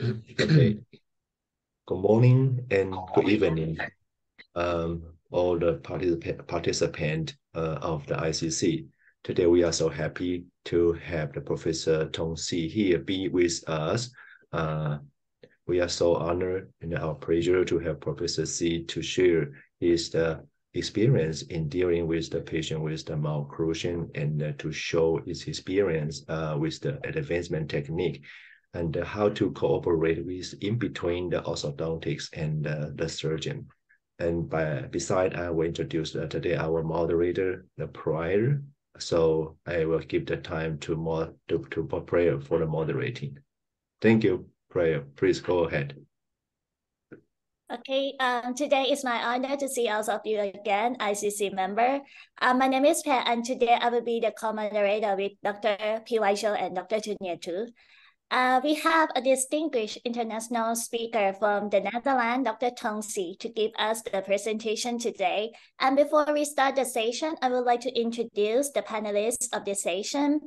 Okay. Good morning and good evening, um, all the participant participant uh, of the ICC. Today we are so happy to have the Professor Tong Xi here be with us. Uh, we are so honored and our pleasure to have Professor Xi to share his uh, experience in dealing with the patient with the malocclusion and uh, to show his experience uh, with the advancement technique and how to cooperate with in between the orthodontics and uh, the surgeon. And by beside, I will introduce uh, today our moderator, the prior. So I will give the time to more to, to prayer for the moderating. Thank you, prayer. Please go ahead. Okay, um, today is my honor to see all of you again, ICC member. Uh, my name is Pat, and today I will be the co-moderator with Dr. P.Y. Chou and Dr. Junior Tu. Uh, we have a distinguished international speaker from the Netherlands, Dr. Tong Xi, to give us the presentation today. And before we start the session, I would like to introduce the panelists of this session.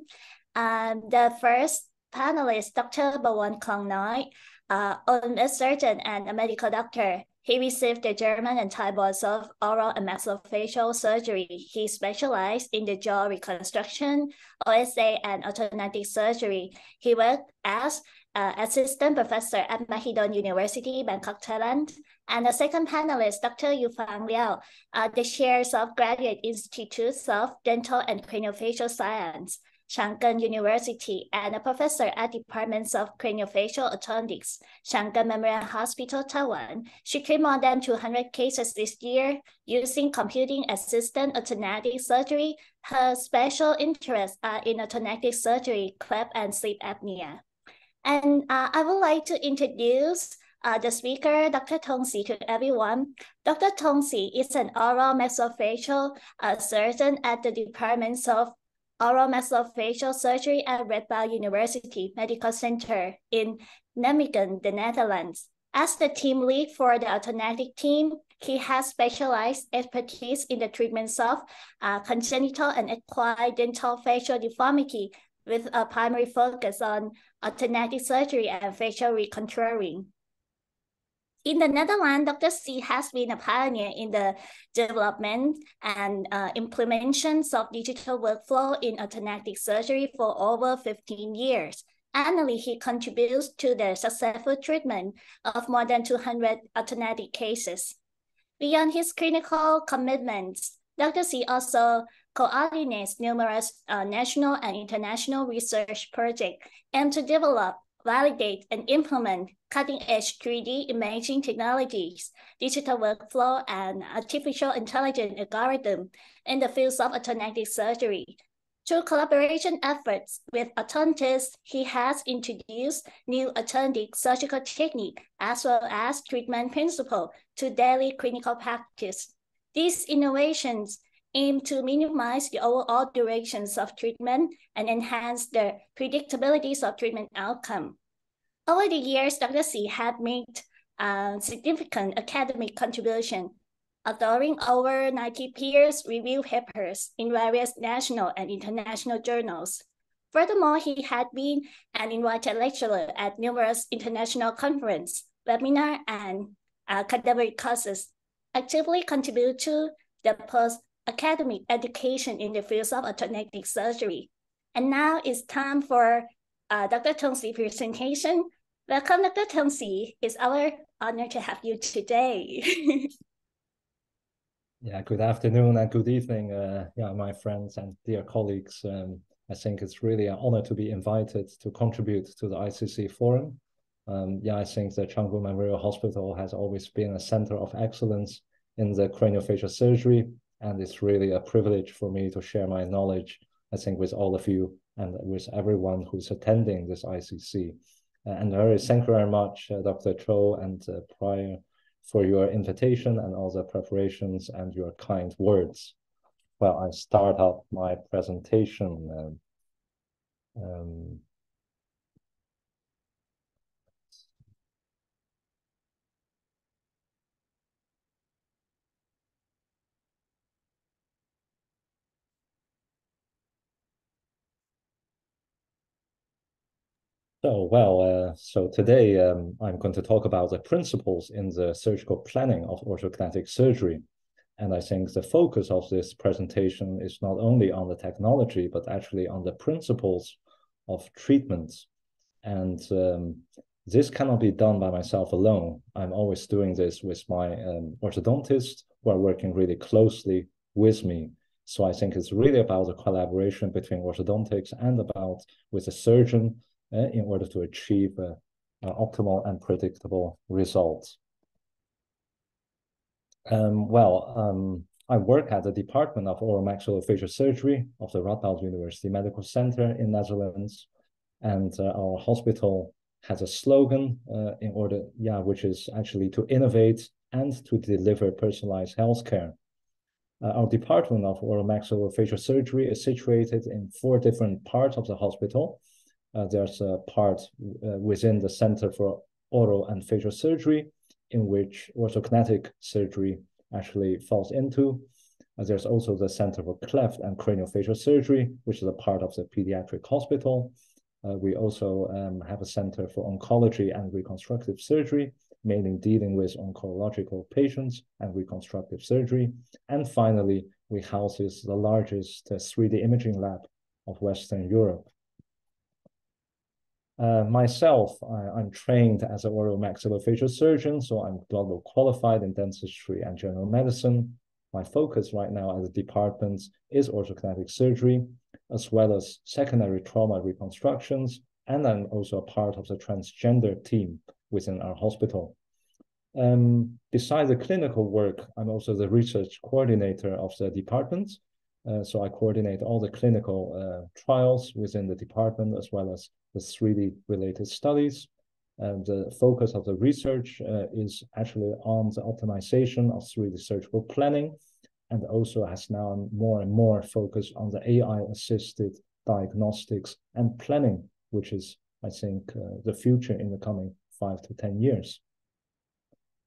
Um, the first panelist, Dr. Bawan Kong Noi, uh, a surgeon and a medical doctor. He received the German and Thai boards of oral and maxillofacial surgery. He specialized in the jaw reconstruction, OSA, and orthodontic surgery. He worked as uh, assistant professor at Mahidol University, Bangkok, Thailand. And the second panelist, Dr. Yufang Liao, uh, the chairs of Graduate Institutes of Dental and Craniofacial Science. Chang Gung University and a professor at Departments of Craniofacial Orthodontics, Chang Gung Memorial Hospital, Taiwan. She treated more than 200 cases this year using computing assisted orthodontic surgery. Her special interests are in orthodontic surgery, cleft and sleep apnea. And uh, I would like to introduce uh, the speaker, Dr. Tong Xi, to everyone. Dr. Tong Xi is an oral maxillofacial uh, surgeon at the Departments of oral maxillofacial surgery at Radboud University Medical Center in Nijmegen, the Netherlands. As the team lead for the orthodontic team, he has specialized expertise in the treatments of uh, congenital and acquired dental facial deformity with a primary focus on orthodontic surgery and facial recontouring. In the Netherlands, Dr. Xi has been a pioneer in the development and uh, implementation of digital workflow in orthodontic surgery for over 15 years. Annually, he contributes to the successful treatment of more than 200 orthodontic cases. Beyond his clinical commitments, Dr. Xi also coordinates numerous uh, national and international research projects and to develop validate and implement cutting-edge 3D imaging technologies, digital workflow, and artificial intelligence algorithm in the fields of orthodontic surgery. Through collaboration efforts with orthodontists, he has introduced new orthodontic surgical technique as well as treatment principle to daily clinical practice. These innovations aim to minimize the overall durations of treatment and enhance the predictabilities of treatment outcome. Over the years, Dr. Xi had made uh, significant academic contribution, authoring over 90 peer review papers in various national and international journals. Furthermore, he had been an invited lecturer at numerous international conference, webinar, and academic courses, actively contribute to the post-academic education in the fields of orthodontic surgery. And now it's time for uh, Dr. Tong Xi presentation. Welcome, Dr. Tong Xi. It's our honor to have you today. yeah, good afternoon and good evening, uh, yeah, my friends and dear colleagues. Um, I think it's really an honor to be invited to contribute to the ICC forum. Um, yeah, I think the Chang Gung Memorial Hospital has always been a center of excellence in the craniofacial surgery, and it's really a privilege for me to share my knowledge, I think, with all of you and with everyone who's attending this ICC. And very thank you very much, uh, Dr. Chou and uh, Prior, for your invitation and all the preparations and your kind words. Well, I start up my presentation. Um, um, So, well, uh, so today um, I'm going to talk about the principles in the surgical planning of orthognathic surgery. And I think the focus of this presentation is not only on the technology, but actually on the principles of treatments. And um, this cannot be done by myself alone. I'm always doing this with my um, orthodontist who are working really closely with me. So I think it's really about the collaboration between orthodontics and about with the surgeon in order to achieve uh, uh, optimal and predictable results. Um, well, um, I work at the Department of Oral Maxillofacial Surgery of the Radboud University Medical Center in Netherlands. And uh, our hospital has a slogan uh, in order, yeah, which is actually to innovate and to deliver personalized healthcare. Uh, our Department of Oral Maxillofacial Surgery is situated in four different parts of the hospital. Uh, there's a part uh, within the Center for Oral and Facial Surgery in which orthognathic surgery actually falls into. Uh, there's also the Center for Cleft and Craniofacial Surgery, which is a part of the pediatric hospital. Uh, we also um, have a center for oncology and reconstructive surgery, mainly dealing with oncological patients and reconstructive surgery. And finally, we houses the largest 3D imaging lab of Western Europe. Uh, myself, I, am trained as an oral maxillofacial surgeon, so I'm global qualified in dentistry and general medicine. My focus right now as a department is orthognathic surgery, as well as secondary trauma reconstructions, and I'm also a part of the transgender team within our hospital. Um, besides the clinical work, I'm also the research coordinator of the department. Uh, so I coordinate all the clinical uh, trials within the department as well as the 3D related studies. And the focus of the research uh, is actually on the optimization of 3D surgical planning and also has now more and more focus on the AI assisted diagnostics and planning, which is, I think, uh, the future in the coming five to 10 years.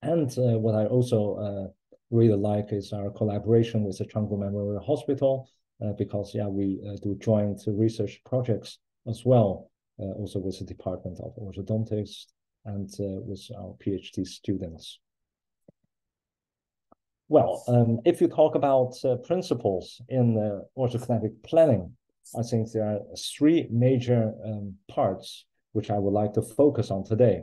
And uh, what I also really like is our collaboration with the Chang Gung Memorial Hospital, uh, because yeah, we uh, do joint research projects as well, uh, also with the Department of Orthodontics and with our PhD students. Well, um, if you talk about uh, principles in uh, orthognathic planning, I think there are three major um, parts which I would like to focus on today.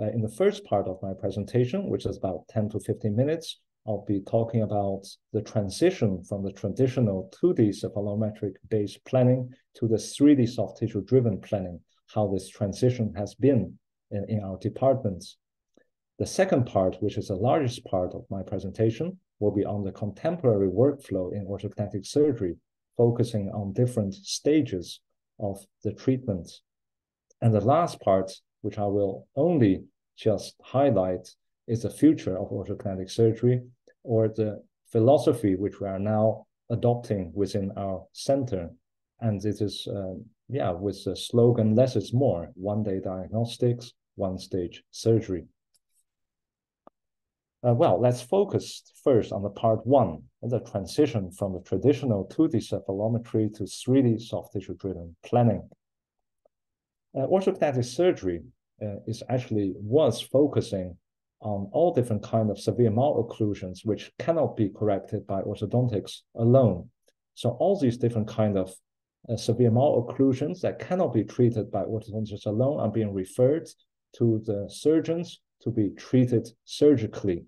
Uh, in the first part of my presentation, which is about 10 to 15 minutes, I'll be talking about the transition from the traditional 2D cephalometric based planning to the 3D soft tissue driven planning, how this transition has been in, in our departments. The second part, which is the largest part of my presentation, will be on the contemporary workflow in orthognathic surgery, focusing on different stages of the treatment. And the last part, which I will only just highlight, is the future of orthognathic surgery or the philosophy which we are now adopting within our center. And it is, uh, yeah, with the slogan, less is more, one day diagnostics, one stage surgery. Uh, well, let's focus first on the part one, the transition from the traditional 2D cephalometry to 3D soft tissue driven planning. Uh, surgery uh, is actually was focusing on all different kind of severe malocclusions, which cannot be corrected by orthodontics alone. So all these different kind of uh, severe malocclusions that cannot be treated by orthodontics alone are being referred to the surgeons to be treated surgically.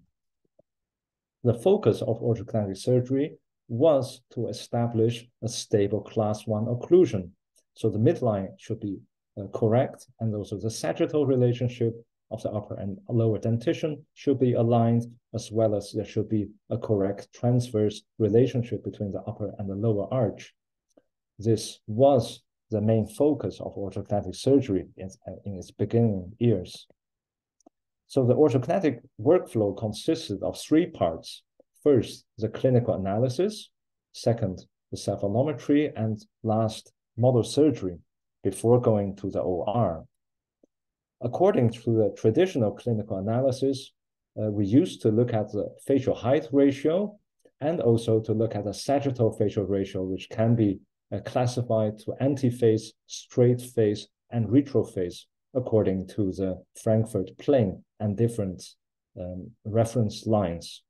The focus of orthognathic surgery was to establish a stable class one occlusion. So the midline should be uh, correct, and also the sagittal relationship of the upper and lower dentition should be aligned, as well as there should be a correct transverse relationship between the upper and the lower arch. This was the main focus of orthognathic surgery in, in its beginning years. So the orthognathic workflow consisted of three parts. First, the clinical analysis. Second, the cephalometry. And last, model surgery before going to the OR. According to the traditional clinical analysis, uh, we used to look at the facial height ratio and also to look at the sagittal facial ratio, which can be uh, classified to anti-face, straight face, and retroface according to the Frankfurt plane and different um, reference lines.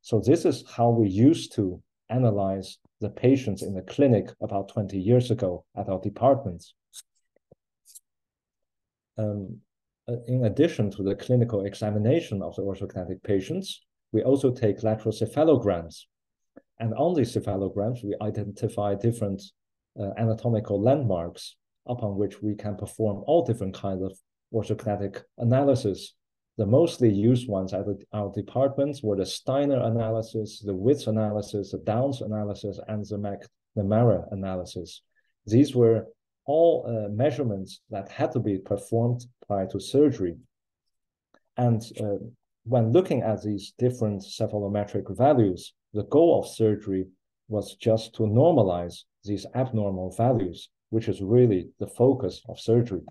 So this is how we used to analyze the patients in the clinic about 20 years ago at our departments. Um, uh, in addition to the clinical examination of the orthognathic patients, we also take lateral cephalograms. And on these cephalograms, we identify different uh, anatomical landmarks upon which we can perform all different kinds of orthognathic analysis. The mostly used ones at our departments were the Steiner analysis, the Wits analysis, the Downs analysis, and the McNamara analysis. These were all uh, measurements that had to be performed prior to surgery. And uh, when looking at these different cephalometric values, the goal of surgery was just to normalize these abnormal values, which is really the focus of surgery.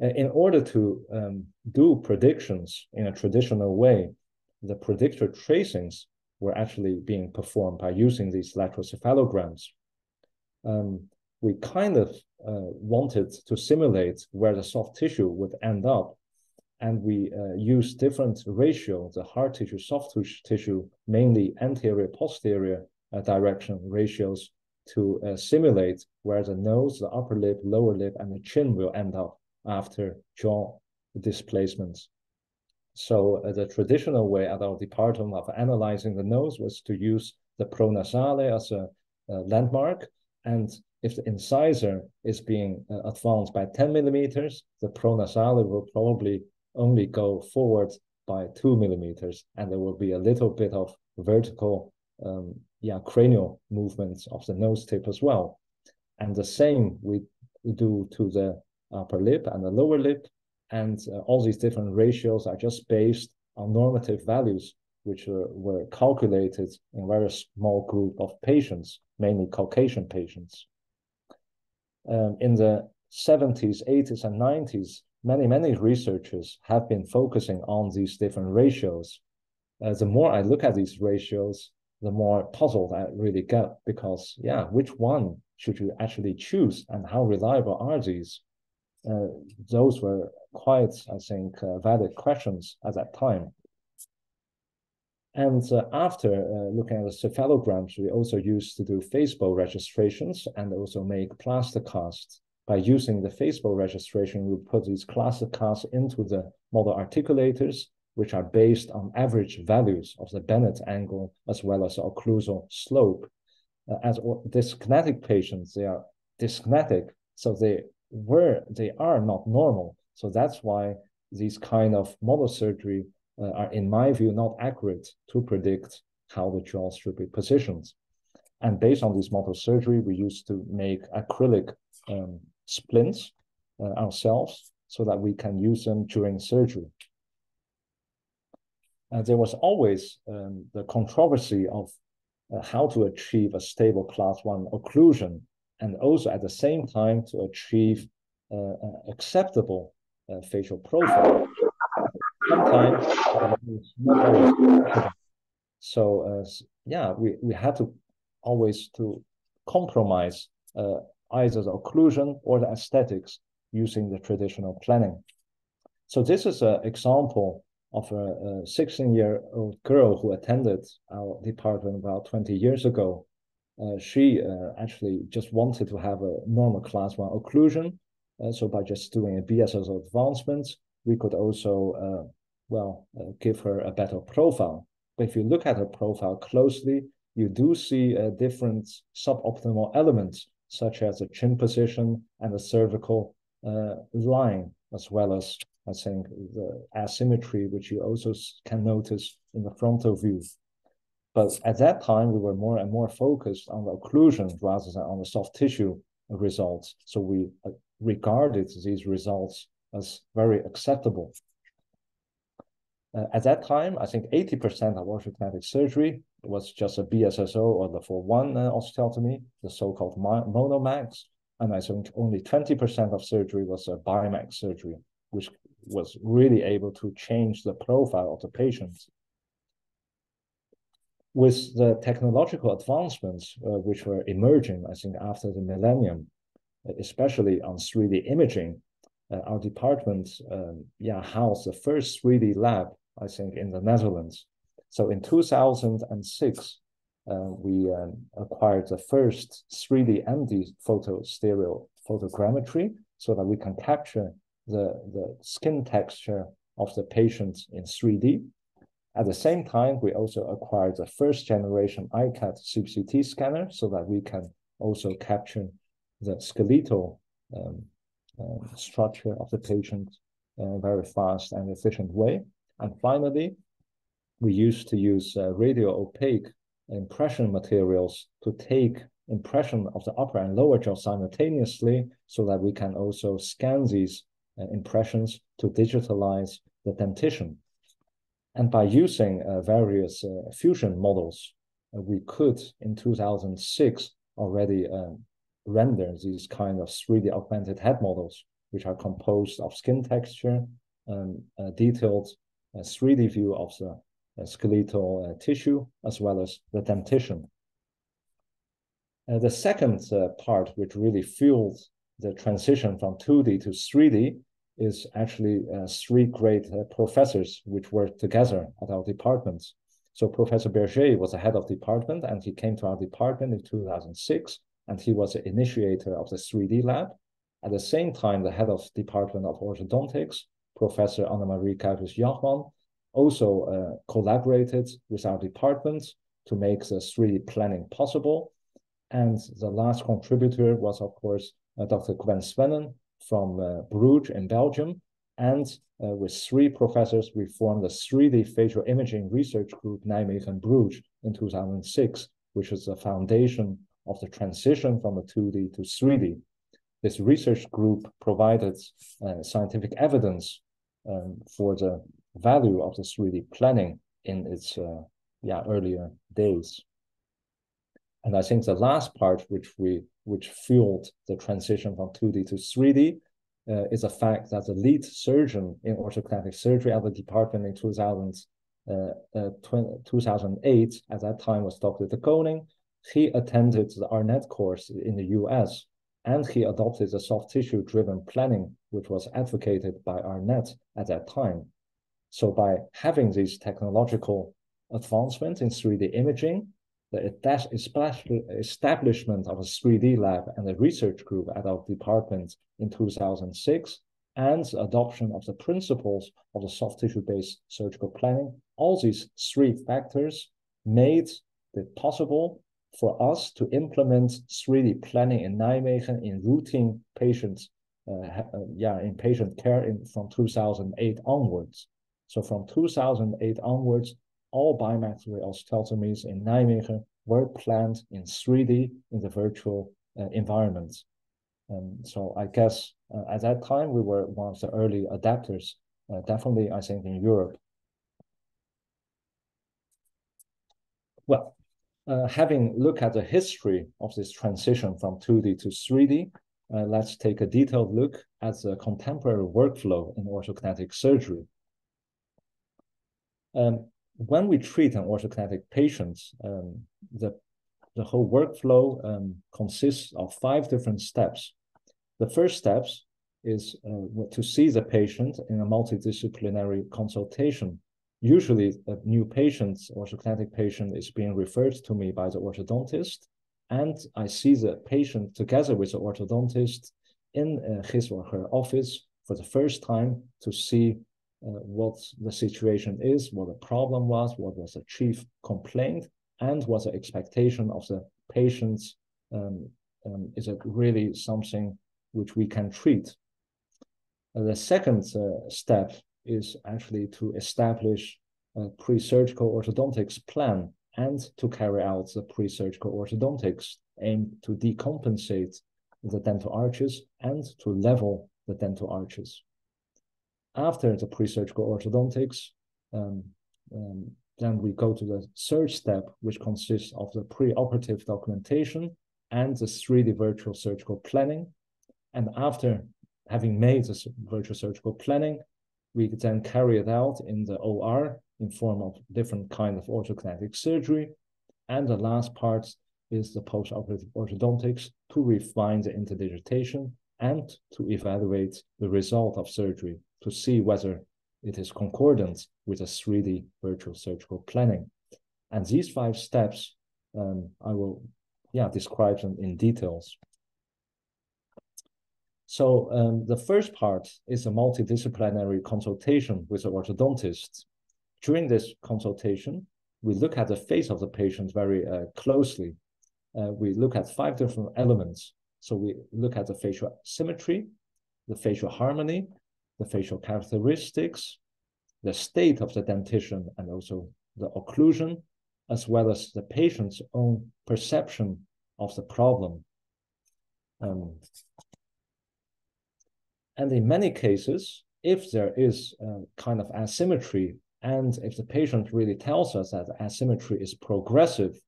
In order to um, do predictions in a traditional way, the predictor tracings were actually being performed by using these lateral cephalograms. Um, we kind of uh, wanted to simulate where the soft tissue would end up and we uh, use different ratio, the hard tissue, soft tissue, mainly anterior, posterior uh, direction ratios to uh, simulate where the nose, the upper lip, lower lip, and the chin will end up after jaw displacements. So uh, the traditional way at our department of analyzing the nose was to use the pronasale as a, a landmark. And if the incisor is being uh, advanced by 10 millimeters, the pronasale will probably only go forward by two millimeters, and there will be a little bit of vertical um, yeah, cranial movements of the nose tip as well. And the same we do to the upper lip and the lower lip. And uh, all these different ratios are just based on normative values, which uh, were calculated in a very small group of patients, mainly Caucasian patients. Um, in the 70s, 80s, and 90s, many, many researchers have been focusing on these different ratios. Uh, the more I look at these ratios, the more puzzled I really get because, yeah, which one should you actually choose and how reliable are these? Uh, those were quite, I think, uh, valid questions at that time. And uh, after uh, looking at the cephalograms, we also used to do facebow registrations and also make plaster casts by using the facebow registration, we put these classic casts into the model articulators, which are based on average values of the Bennett angle as well as occlusal slope. Uh, as dysgnathic patients, they are dysgnathic, so they were they are not normal. So that's why these kind of model surgery uh, are, in my view, not accurate to predict how the jaws should be positioned. And based on this model surgery, we used to make acrylic um, splints uh, ourselves so that we can use them during surgery. Uh, there was always um, the controversy of uh, how to achieve a stable class one occlusion and also at the same time to achieve uh, acceptable uh, facial profile. Sometimes so uh, yeah, we, we had to always to compromise uh, either the occlusion or the aesthetics using the traditional planning. So this is an example of a 16-year-old girl who attended our department about 20 years ago. Uh, she uh, actually just wanted to have a normal class one occlusion. Uh, so by just doing a BSS advancement, we could also, uh, well, uh, give her a better profile. But if you look at her profile closely, you do see uh, different suboptimal elements such as the chin position and the cervical uh, line, as well as I think the asymmetry, which you also can notice in the frontal view. But at that time, we were more and more focused on the occlusion rather than on the soft tissue results. So we uh, regarded these results as very acceptable. Uh, at that time, I think 80% of orthognathic surgery was just a BSSO or the for one uh, osteotomy, the so-called monomax. And I think only 20% of surgery was a bimax surgery, which was really able to change the profile of the patients. With the technological advancements uh, which were emerging, I think, after the millennium, especially on 3D imaging, uh, our department, um, yeah, housed the first 3D lab, I think, in the Netherlands. So in 2006, uh, we um, acquired the first 3D MD photo stereo photogrammetry so that we can capture the, the skin texture of the patient in 3D. At the same time, we also acquired the first generation i-CAT CBCT scanner so that we can also capture the skeletal um, uh, structure of the patient in a very fast and efficient way. And finally, we used to use uh, radio opaque impression materials to take impression of the upper and lower jaw simultaneously so that we can also scan these uh, impressions to digitalize the dentition. And by using uh, various uh, fusion models, uh, we could in 2006 already um, render these kind of 3D augmented head models, which are composed of skin texture, um, detailed 3D view of the skeletal tissue, as well as the dentition. Uh, the second uh, part, which really fueled the transition from 2D to 3D, is actually uh, three great uh, professors which worked together at our departments. So Professor Bergé was the head of department, and he came to our department in 2006, and he was the initiator of the 3D lab. At the same time, the head of department of orthodontics, Professor Annemarie Kuijpers-Jagtman, also uh, collaborated with our department to make the 3D planning possible. And the last contributor was, of course, uh, Dr. Gwen Swennen from uh, Bruges in Belgium. And uh, with three professors, we formed the 3D facial imaging research group Nijmegen Bruges in 2006, which is the foundation of the transition from a 2D to 3D. This research group provided uh, scientific evidence um, for the value of the 3D planning in its uh, yeah earlier days. And I think the last part, which we which fueled the transition from 2D to 3D, uh, is the fact that the lead surgeon in orthopedic surgery at the department in 2000, uh, uh, 2008, at that time was Dr. de Koning. He attended the Arnett course in the US, and he adopted the soft tissue driven planning, which was advocated by Arnett at that time. So by having these technological advancements in 3D imaging, the establishment of a 3D lab and a research group at our department in 2006, and the adoption of the principles of the soft tissue-based surgical planning, all these three factors made it possible for us to implement 3D planning in Nijmegen in routine patients, uh, uh, yeah, in patient care in, from 2008 onwards. So from 2008 onwards, all bimaxillary osteotomies in Nijmegen were planned in 3D in the virtual uh, environment. And so I guess uh, at that time, we were one of the early adapters, uh, definitely, I think, in Europe. Well, uh, having looked at the history of this transition from 2D to 3D, uh, let's take a detailed look at the contemporary workflow in orthognathic surgery. Um, when we treat an orthognathic patient, um, the, the whole workflow um, consists of five different steps. The first steps is uh, to see the patient in a multidisciplinary consultation. Usually a new patient, orthognathic patient is being referred to me by the orthodontist, and I see the patient together with the orthodontist in uh, his or her office for the first time to see uh, what the situation is, what the problem was, what was the chief complaint, and what the expectation of the patients um, um, is it really something which we can treat. The second uh, step is actually to establish a pre-surgical orthodontics plan and to carry out the pre-surgical orthodontics aimed to decompensate the dental arches and to level the dental arches after the pre-surgical orthodontics, um, um, then we go to the third step, which consists of the pre-operative documentation and the 3D virtual surgical planning. And after having made the virtual surgical planning, we then carry it out in the OR in form of different kind of orthognathic surgery. And the last part is the post-operative orthodontics to refine the interdigitation and to evaluate the result of surgery to see whether it is concordant with a 3D virtual surgical planning. And these five steps, um, I will yeah, describe them in details. So um, the first part is a multidisciplinary consultation with the orthodontist. During this consultation, we look at the face of the patient very uh, closely. Uh, we look at five different elements. So we look at the facial symmetry, the facial harmony, the facial characteristics, the state of the dentition, and also the occlusion, as well as the patient's own perception of the problem. Um, and in many cases, if there is a kind of asymmetry, and if the patient really tells us that asymmetry is progressive,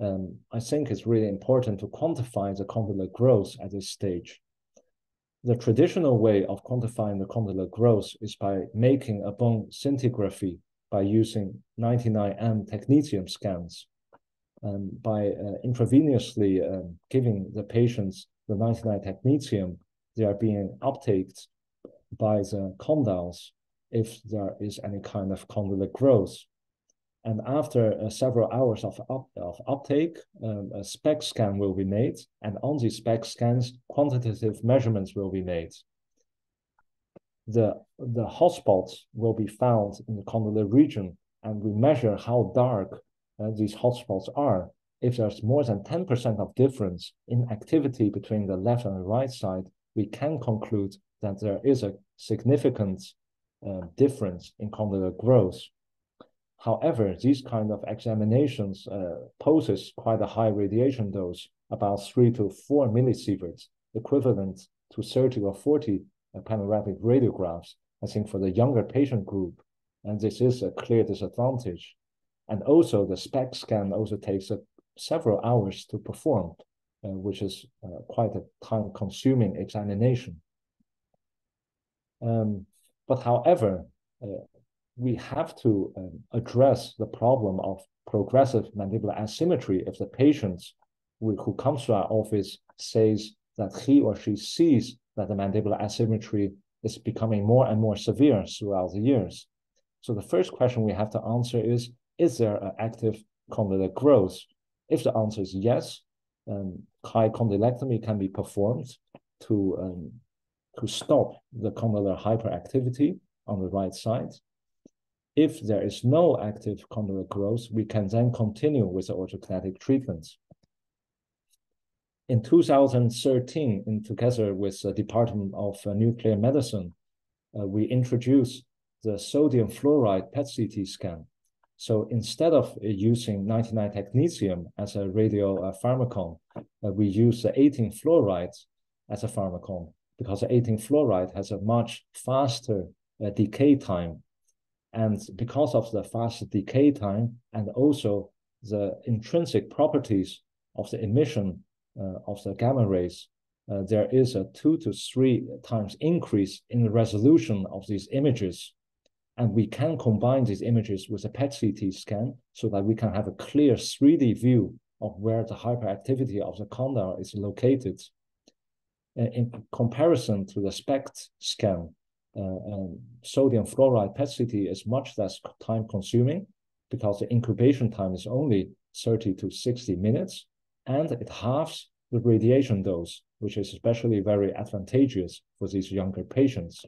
um, I think it's really important to quantify the condylar growth at this stage. The traditional way of quantifying the condylar growth is by making a bone scintigraphy by using 99M technetium scans. And by uh, intravenously um, giving the patients the 99 technetium, they are being uptaked by the condyles if there is any kind of condylar growth. And after uh, several hours of, up, of uptake, um, a SPECT scan will be made. And on these SPECT scans, quantitative measurements will be made. The, the hotspots will be found in the condylar region, and we measure how dark uh, these hotspots are. If there's more than 10% of difference in activity between the left and the right side, we can conclude that there is a significant uh, difference in condylar growth. However, these kind of examinations uh, poses quite a high radiation dose, about three to four millisieverts, equivalent to 30 or 40 uh, panoramic radiographs, I think for the younger patient group. And this is a clear disadvantage. And also the SPECT scan also takes uh, several hours to perform. Uh, which is uh, quite a time-consuming examination. Um, but however, uh, we have to um, address the problem of progressive mandibular asymmetry if the patient who, comes to our office says that he or she sees that the mandibular asymmetry is becoming more and more severe throughout the years. So the first question we have to answer is, is there an active condylar growth? If the answer is yes, um, high condylectomy can be performed to um, to stop the condylar hyperactivity on the right side. If there is no active condylar growth, we can then continue with the orthognathic treatments. In 2013, in together with the Department of uh, Nuclear Medicine, uh, we introduced the sodium fluoride PET-CT scan so instead of uh, using 99 technetium as a radio uh, pharmacon, uh, we use the 18 fluoride as a pharmacon because the 18 fluoride has a much faster uh, decay time. And because of the faster decay time and also the intrinsic properties of the emission uh, of the gamma rays, uh, there is a two to three times increase in the resolution of these images and we can combine these images with a PET-CT scan so that we can have a clear 3D view of where the hyperactivity of the condyle is located. In comparison to the SPECT scan, uh, sodium fluoride PET-CT is much less time consuming because the incubation time is only 30 to 60 minutes, and it halves the radiation dose, which is especially very advantageous for these younger patients.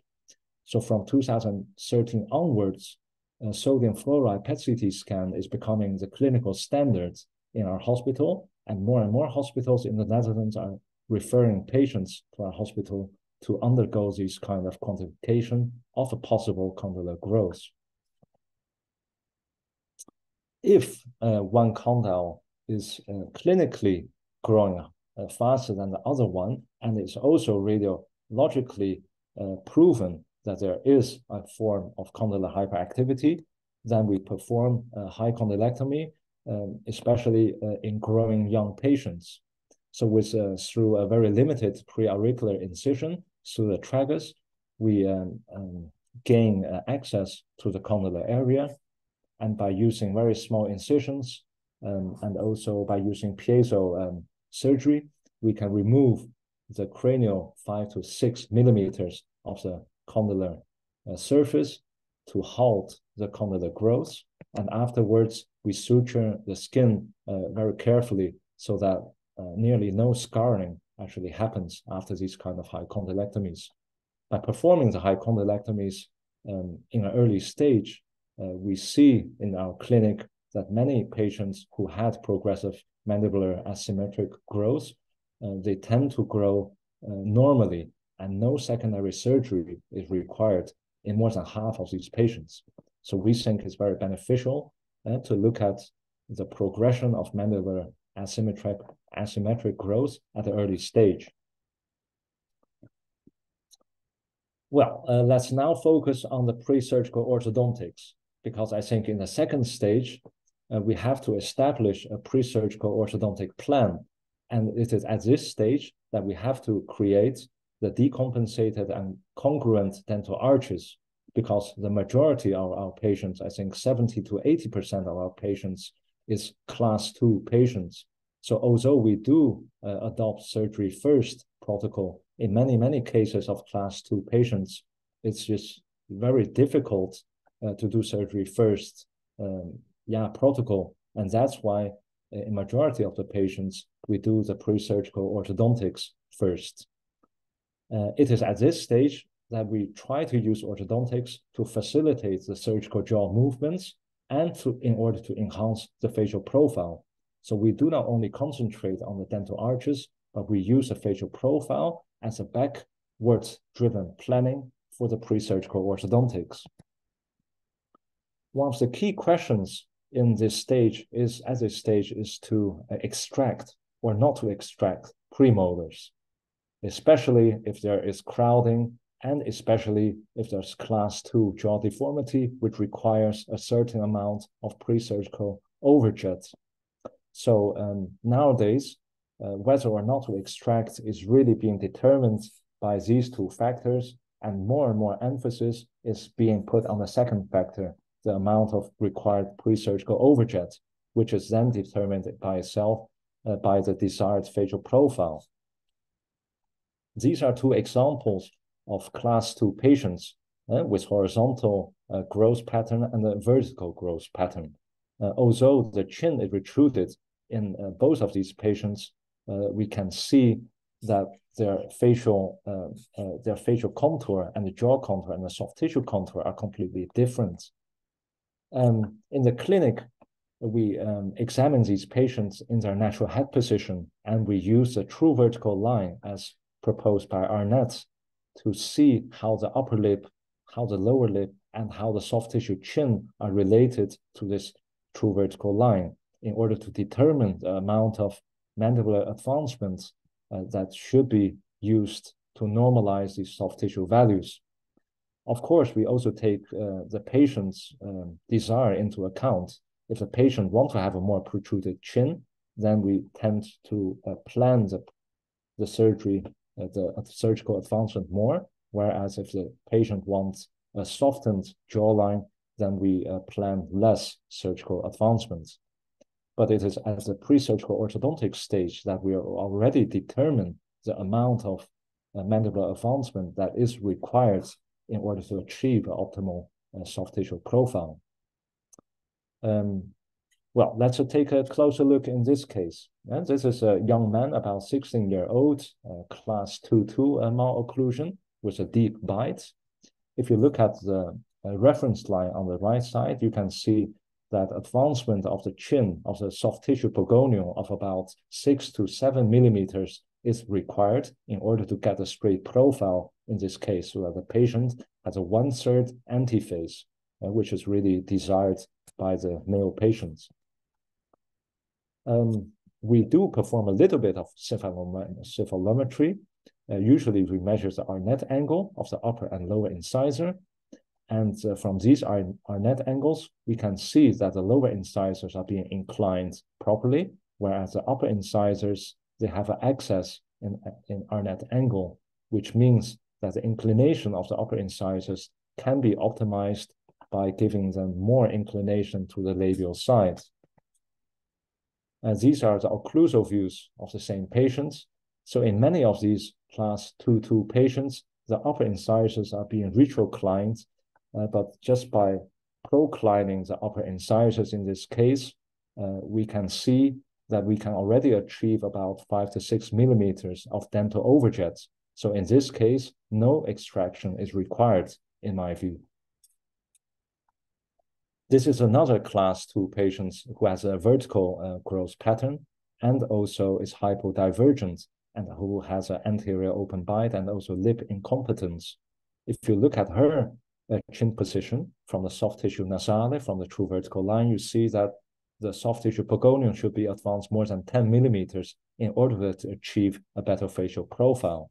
So from 2013 onwards, uh, sodium fluoride PET-CT scan is becoming the clinical standard in our hospital, and more and more hospitals in the Netherlands are referring patients to our hospital to undergo this kind of quantification of a possible condylar growth. If uh, one condyle is uh, clinically growing uh, faster than the other one, and it's also radiologically uh, proven that there is a form of condylar hyperactivity, then we perform a high condylectomy, um, especially uh, in growing young patients. So with uh, through a very limited preauricular incision through the tragus, we um, um, gain uh, access to the condylar area. And by using very small incisions, um, and also by using piezo um, surgery, we can remove the cranial five to six millimeters of the condylar uh, surface to halt the condylar growth. And afterwards, we suture the skin uh, very carefully so that uh, nearly no scarring actually happens after these kind of high condylectomies. By performing the high condylectomies um, in an early stage, uh, we see in our clinic that many patients who had progressive mandibular asymmetric growth, uh, they tend to grow uh, normally and no secondary surgery is required in more than half of these patients. So we think it's very beneficial uh, to look at the progression of mandibular asymmetric, asymmetric growth at the early stage. Well, uh, let's now focus on the pre-surgical orthodontics, because I think in the second stage, uh, we have to establish a pre-surgical orthodontic plan. And it is at this stage that we have to create the decompensated and congruent dental arches because the majority of our patients, I think 70 to 80% of our patients is class two patients. So although we do uh, adopt surgery first protocol, in many, many cases of class two patients, it's just very difficult uh, to do surgery first, um, yeah, protocol. And that's why uh, in majority of the patients, we do the pre-surgical orthodontics first. Uh, it is at this stage that we try to use orthodontics to facilitate the surgical jaw movements and to in order to enhance the facial profile. So we do not only concentrate on the dental arches, but we use the facial profile as a backwards driven planning for the pre-surgical orthodontics. One of the key questions in this stage is at this stage is to extract or not to extract premolars, especially if there is crowding and especially if there's class two jaw deformity, which requires a certain amount of pre-surgical overjet. So um, nowadays, uh, whether or not to extract is really being determined by these two factors, and more and more emphasis is being put on the second factor, the amount of required pre-surgical overjet, which is then determined by itself uh, by the desired facial profile. These are two examples of class 2 patients uh, with horizontal uh, growth pattern and a vertical growth pattern. Uh, although the chin is retruded in uh, both of these patients, uh, we can see that their facial their facial contour and the jaw contour and the soft tissue contour are completely different. Um, in the clinic, we um, examine these patients in their natural head position, and we use the true vertical line as proposed by Arnett to see how the upper lip, how the lower lip, and how the soft tissue chin are related to this true vertical line in order to determine the amount of mandibular advancement uh, that should be used to normalize these soft tissue values. Of course, we also take uh, the patient's um, desire into account. If the patient wants to have a more protruded chin, then we tend to uh, plan the, the surgery the surgical advancement more. Whereas if the patient wants a softened jawline, then we uh, plan less surgical advancements. But it is at the pre-surgical orthodontic stage that we are already determine the amount of uh, mandibular advancement that is required in order to achieve an optimal uh, soft tissue profile. Um, well, let's take a closer look in this case. And this is a young man, about 16 year old, uh, class 2-2 uh, malocclusion with a deep bite. If you look at the uh, reference line on the right side, you can see that advancement of the chin of the soft tissue pogonion of about six to seven millimeters is required in order to get a straight profile in this case, so that the patient has a one-third antiface, uh, which is really desired by the male patients. Um, we do perform a little bit of cephalometry. Uh, usually we measure the Arnett angle of the upper and lower incisor. And uh, from these Arnett angles, we can see that the lower incisors are being inclined properly, whereas the upper incisors, they have an excess in, in angle, which means that the inclination of the upper incisors can be optimized by giving them more inclination to the labial side. Uh, these are the occlusal views of the same patients. So in many of these class 2-2 patients, the upper incisors are being retroclined, uh, but just by proclining the upper incisors in this case, uh, we can see that we can already achieve about five to six millimeters of dental overjets. So in this case, no extraction is required in my view. This is another class two patients who has a vertical uh, growth pattern and also is hypodivergent and who has an anterior open bite and also lip incompetence. If you look at her uh, chin position from the soft tissue nasale, from the true vertical line, you see that the soft tissue pogonion should be advanced more than 10 millimeters in order to achieve a better facial profile.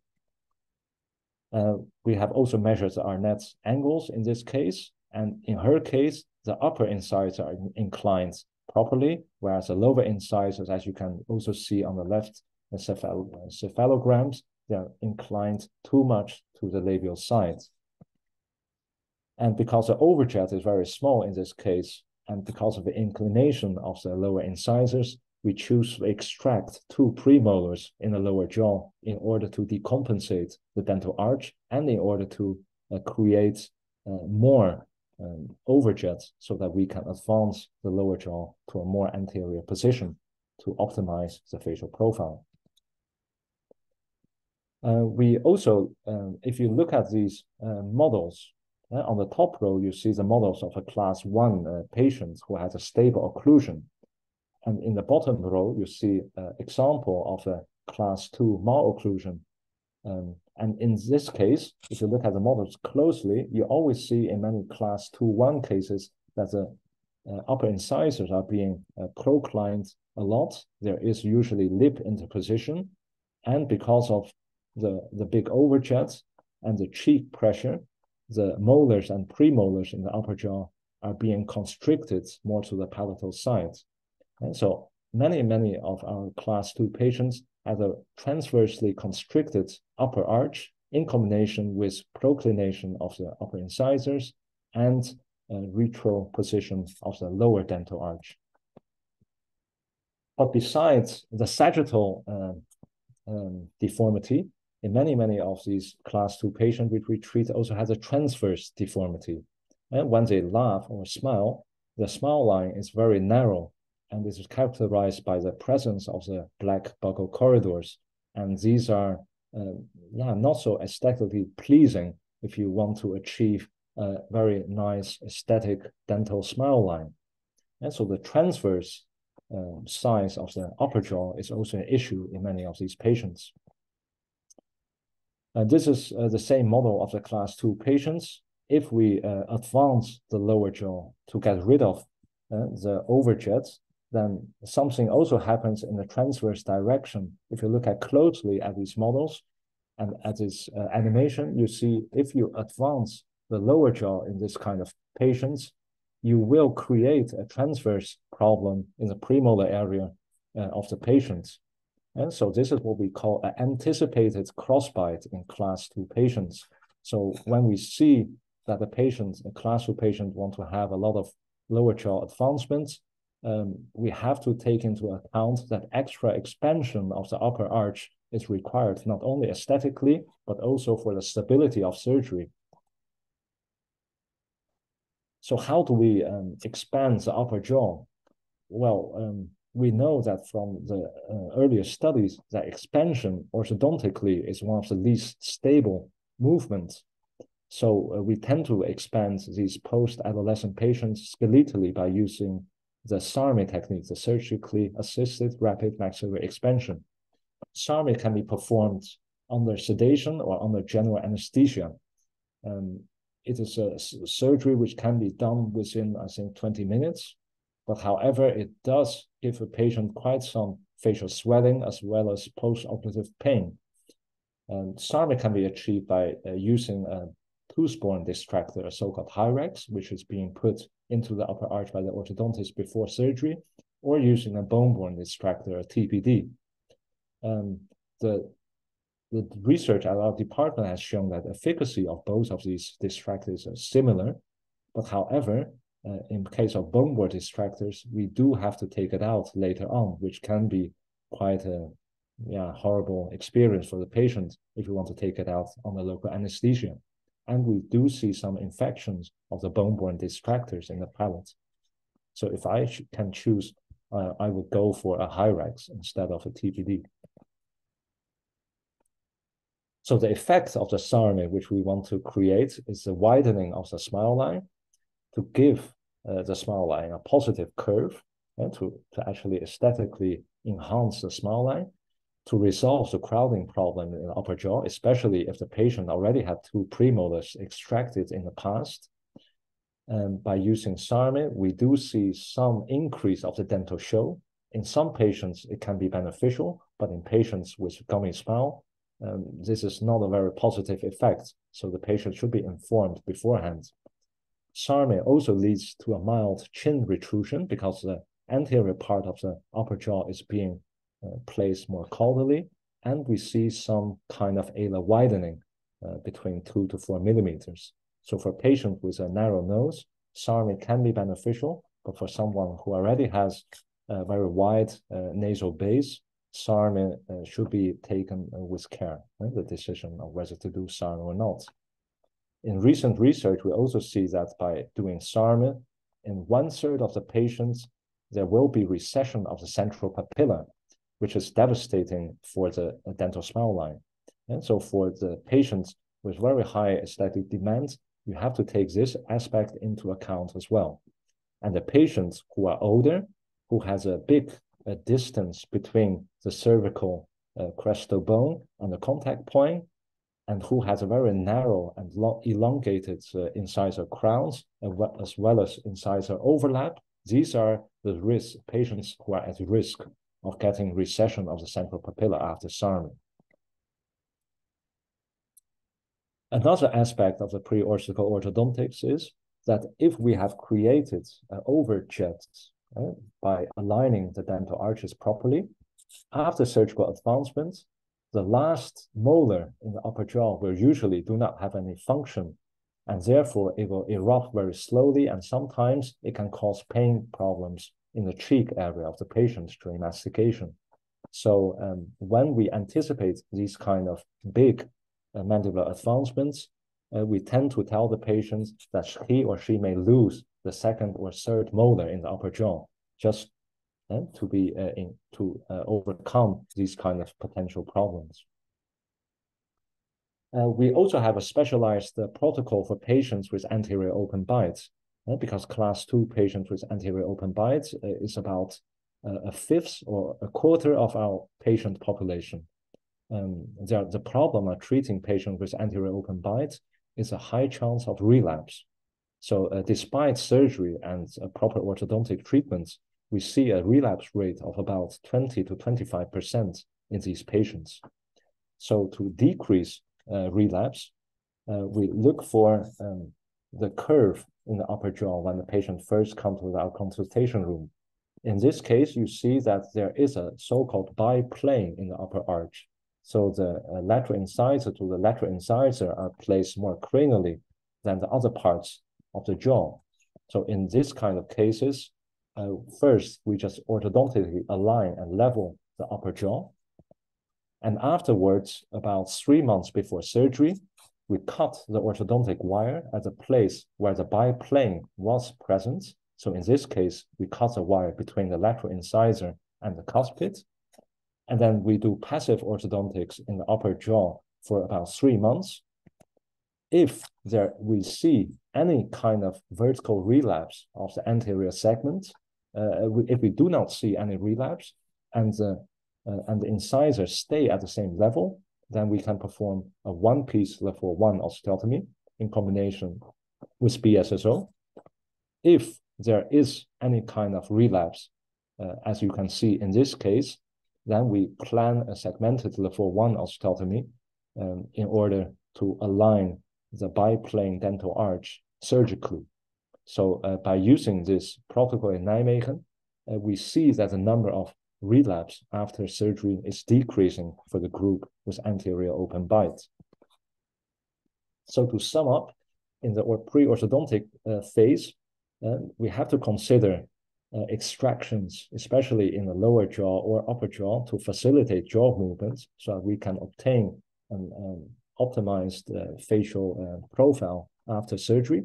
Uh, we have also measured the Arnett's angles in this case, and in her case, the upper incisors are inclined properly, whereas the lower incisors, as you can also see on the left cephal cephalograms, they are inclined too much to the labial side. And because the overjet is very small in this case, and because of the inclination of the lower incisors, we choose to extract two premolars in the lower jaw in order to decompensate the dental arch and in order to uh, create uh, more um, overjet so that we can advance the lower jaw to a more anterior position to optimize the facial profile. Uh, we also, um, if you look at these uh, models, uh, on the top row, you see the models of a class one uh, patient who has a stable occlusion. And in the bottom row, you see an example of a class two malocclusion. Um, and in this case, if you look at the models closely, you always see in many class 2-1 cases that the uh, upper incisors are being uh, proclined a lot. There is usually lip interposition. And because of the, the big overjet and the cheek pressure, the molars and premolars in the upper jaw are being constricted more to the palatal side. And so many, many of our class 2 patients have a transversely constricted upper arch in combination with proclination of the upper incisors and retro position of the lower dental arch. But besides the sagittal uh, um, deformity, in many, many of these class 2 patients which we treat also has a transverse deformity. And when they laugh or smile, the smile line is very narrow and this is characterized by the presence of the black buccal corridors. And these are uh, yeah, not so aesthetically pleasing if you want to achieve a very nice aesthetic dental smile line. And so the transverse uh, size of the upper jaw is also an issue in many of these patients. And this is uh, the same model of the class 2 patients. If we uh, advance the lower jaw to get rid of uh, the overjets, then something also happens in the transverse direction. If you look at closely at these models and at this uh, animation, you see if you advance the lower jaw in this kind of patients, you will create a transverse problem in the premolar area uh, of the patients. And so this is what we call an anticipated crossbite in class two patients. So when we see that the patients, a class two patient want to have a lot of lower jaw advancements, um, we have to take into account that extra expansion of the upper arch is required, not only aesthetically, but also for the stability of surgery. So how do we um, expand the upper jaw? Well, um, we know that from the uh, earlier studies that expansion orthodontically is one of the least stable movements. So uh, we tend to expand these post-adolescent patients skeletally by using the SARME technique, the surgically assisted rapid maxillary expansion. SARME can be performed under sedation or under general anesthesia. Um, it is a surgery which can be done within, I think, 20 minutes. But however, it does give a patient quite some facial swelling as well as post-operative pain. And SARME can be achieved by uh, using a tooth-borne distractor, a so-called Hyrax, which is being put into the upper arch by the orthodontist before surgery, or using a bone-borne distractor, a TPD. Um, the, the research at our department has shown that efficacy of both of these distractors are similar, but however, uh, in case of bone-borne distractors, we do have to take it out later on, which can be quite a yeah, horrible experience for the patient if you want to take it out on the local anesthesia. And we do see some infections of the bone-borne distractors in the palate. So if I can choose, uh, I would go for a Hyrax instead of a TPD. So the effect of the SARME, which we want to create, is the widening of the smile line to give uh, the smile line a positive curve and to, to actually aesthetically enhance the smile line to resolve the crowding problem in the upper jaw, especially if the patient already had two premolars extracted in the past. And by using SARME, we do see some increase of the dental show. In some patients, it can be beneficial, but in patients with gummy smile, um, this is not a very positive effect. So the patient should be informed beforehand. SARME also leads to a mild chin retrusion because the anterior part of the upper jaw is being placed more caudally, and we see some kind of alar widening uh, between two to four millimeters. So for patients with a narrow nose, SARME can be beneficial, but for someone who already has a very wide uh, nasal base, SARME uh, should be taken uh, with care, right? the decision of whether to do SARME or not. In recent research, we also see that by doing SARME, in one third of the patients, there will be recession of the central papilla, which is devastating for the dental smile line. And so for the patients with very high aesthetic demands, you have to take this aspect into account as well. And the patients who are older, who has a big a distance between the cervical uh, crestal bone and the contact point, and who has a very narrow and elongated uh, incisor crowns, as well as incisor overlap. These are the risk patients who are at risk of getting recession of the central papilla after surgery. Another aspect of the pre-surgical orthodontics is that if we have created an overjet uh, by aligning the dental arches properly, after surgical advancement, the last molar in the upper jaw will usually do not have any function, and therefore it will erupt very slowly, and sometimes it can cause pain problems in the cheek area of the patient during mastication. So um, when we anticipate these kind of big uh, mandibular advancements, uh, we tend to tell the patient that he or she may lose the second or third molar in the upper jaw, just uh, to be uh, in, to uh, overcome these kind of potential problems. Uh, we also have a specialized protocol for patients with anterior open bites, because class two patients with anterior open bites is about a fifth or a quarter of our patient population um, the, the problem of treating patients with anterior open bites is a high chance of relapse. So uh, despite surgery and uh, proper orthodontic treatments, we see a relapse rate of about 20 to 25% in these patients. So to decrease uh, relapse, uh, we look for um, the curve in the upper jaw when the patient first comes to our consultation room. In this case, you see that there is a so-called biplane in the upper arch. So the uh, lateral incisor to the lateral incisor are placed more cranially than the other parts of the jaw. So in this kind of cases, uh, first we just orthodontically align and level the upper jaw. And afterwards, about three months before surgery, we cut the orthodontic wire at the place where the biplane was present. So in this case, we cut the wire between the lateral incisor and the cuspid. And then we do passive orthodontics in the upper jaw for about three months. If there we see any kind of vertical relapse of the anterior segment, uh, if we do not see any relapse and the uh, and the incisors stay at the same level, then we can perform a one-piece Le Fort one osteotomy in combination with BSSO. If there is any kind of relapse, uh, as you can see in this case, then we plan a segmented Le Fort one osteotomy um, in order to align the biplane dental arch surgically. So uh, by using this protocol in Nijmegen, uh, we see that the number of relapse after surgery is decreasing for the group with anterior open bites. So to sum up, in the pre-orthodontic uh, phase, uh, we have to consider uh, extractions, especially in the lower jaw or upper jaw, to facilitate jaw movements so that we can obtain an um, optimized uh, facial uh, profile after surgery.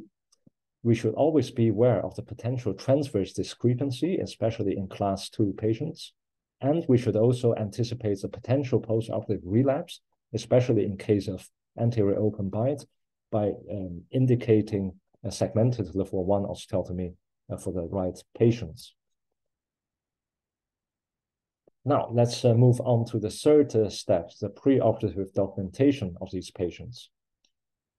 We should always be aware of the potential transverse discrepancy, especially in class two patients. And we should also anticipate the potential postoperative relapse, especially in case of anterior open bite, by um, indicating a segmented Le Fort one osteotomy uh, for the right patients. Now, let's uh, move on to the third uh, step, the preoperative documentation of these patients.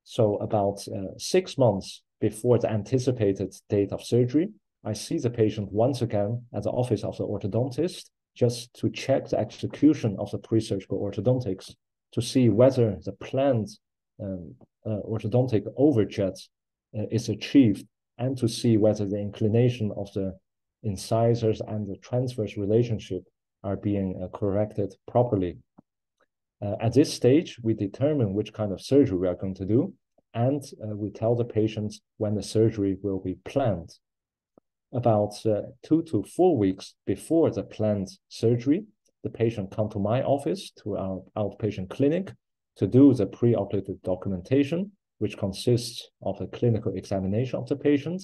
So about uh, six months before the anticipated date of surgery, I see the patient once again at the office of the orthodontist just to check the execution of the pre-surgical orthodontics to see whether the planned um, uh, orthodontic overjet uh, is achieved and to see whether the inclination of the incisors and the transverse relationship are being uh, corrected properly. Uh, at this stage, we determine which kind of surgery we are going to do, and uh, we tell the patients when the surgery will be planned. About uh, two to four weeks before the planned surgery, the patient come to my office, to our outpatient clinic, to do the preoperative documentation, which consists of a clinical examination of the patient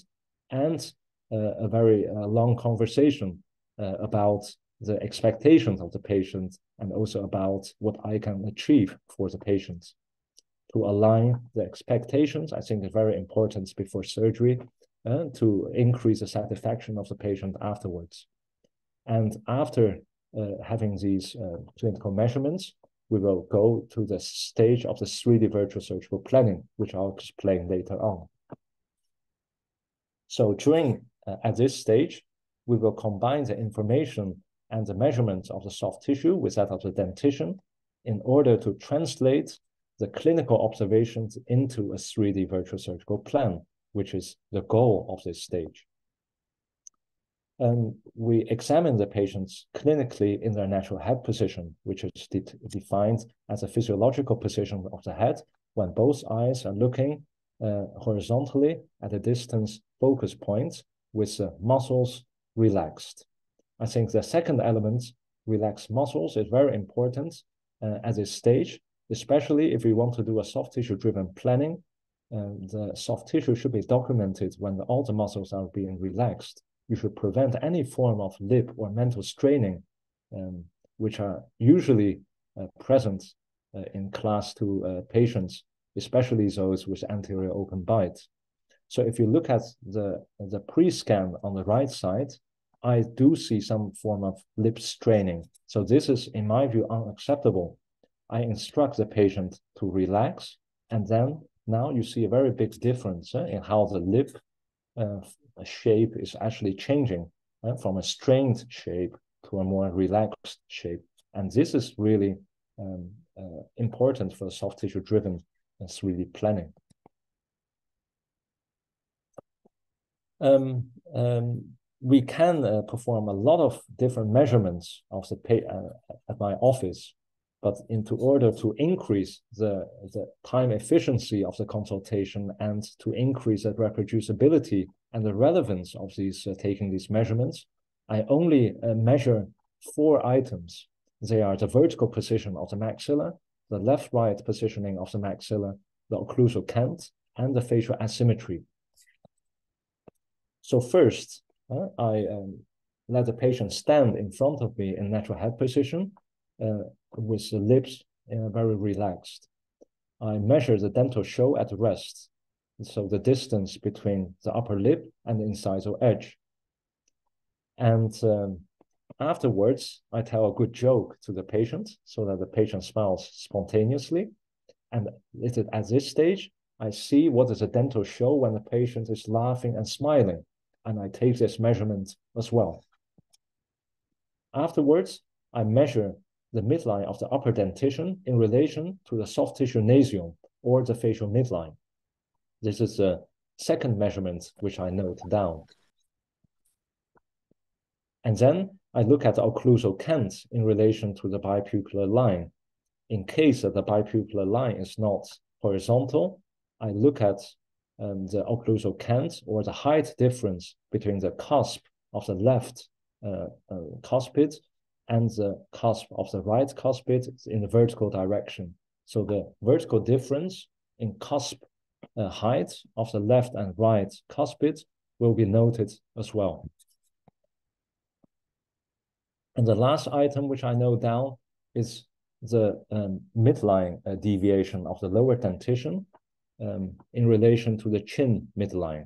and uh, a very uh, long conversation uh, about the expectations of the patient and also about what I can achieve for the patient. To align the expectations, I think is very important before surgery uh, to increase the satisfaction of the patient afterwards. And after uh, having these uh, clinical measurements, we will go to the stage of the 3D virtual surgical planning, which I'll explain later on. So during, uh, at this stage, we will combine the information and the measurements of the soft tissue with that of the dentition in order to translate the clinical observations into a 3D virtual surgical plan, which is the goal of this stage. We examine the patients clinically in their natural head position, which is de defined as a physiological position of the head when both eyes are looking uh, horizontally at a distance focus point with the muscles relaxed. I think the second element, relaxed muscles, is very important uh, at this stage, especially if we want to do a soft tissue driven planning. The soft tissue should be documented when all the muscles are being relaxed. You should prevent any form of lip or mental straining, um, which are usually uh, present uh, in class two uh, patients, especially those with anterior open bite. So if you look at the, the pre-scan on the right side, I do see some form of lip straining. So this is, in my view, unacceptable. I instruct the patient to relax, and then now you see a very big difference uh, in how the lip uh, shape is actually changing uh, from a strained shape to a more relaxed shape. And this is really um, uh, important for soft tissue driven 3D planning. Um, um, we can uh, perform a lot of different measurements of the uh, at my office, but into order to increase the, the time efficiency of the consultation and to increase the reproducibility and the relevance of these uh, taking these measurements, I only uh, measure four items. They are the vertical position of the maxilla, the left-right positioning of the maxilla, the occlusal cant, and the facial asymmetry. So first, uh, I um, let the patient stand in front of me in natural head position with the lips uh, very relaxed. I measure the dental show at rest, so the distance between the upper lip and the incisal edge. And um, afterwards, I tell a good joke to the patient so that the patient smiles spontaneously. And at this stage, I see what is a dental show when the patient is laughing and smiling and I take this measurement as well. Afterwards, I measure the midline of the upper dentition in relation to the soft tissue nasion or the facial midline. This is the second measurement which I note down. And then I look at the occlusal cant in relation to the bipupillar line. In case that the bipupillar line is not horizontal, I look at um, the occlusal cant or the height difference between the cusp of the left uh, uh, cuspid and the cusp of the right cuspid in the vertical direction. So the vertical difference in cusp uh, height of the left and right cuspid will be noted as well. And the last item which I note down is the um, midline uh, deviation of the lower dentition um, in relation to the chin midline.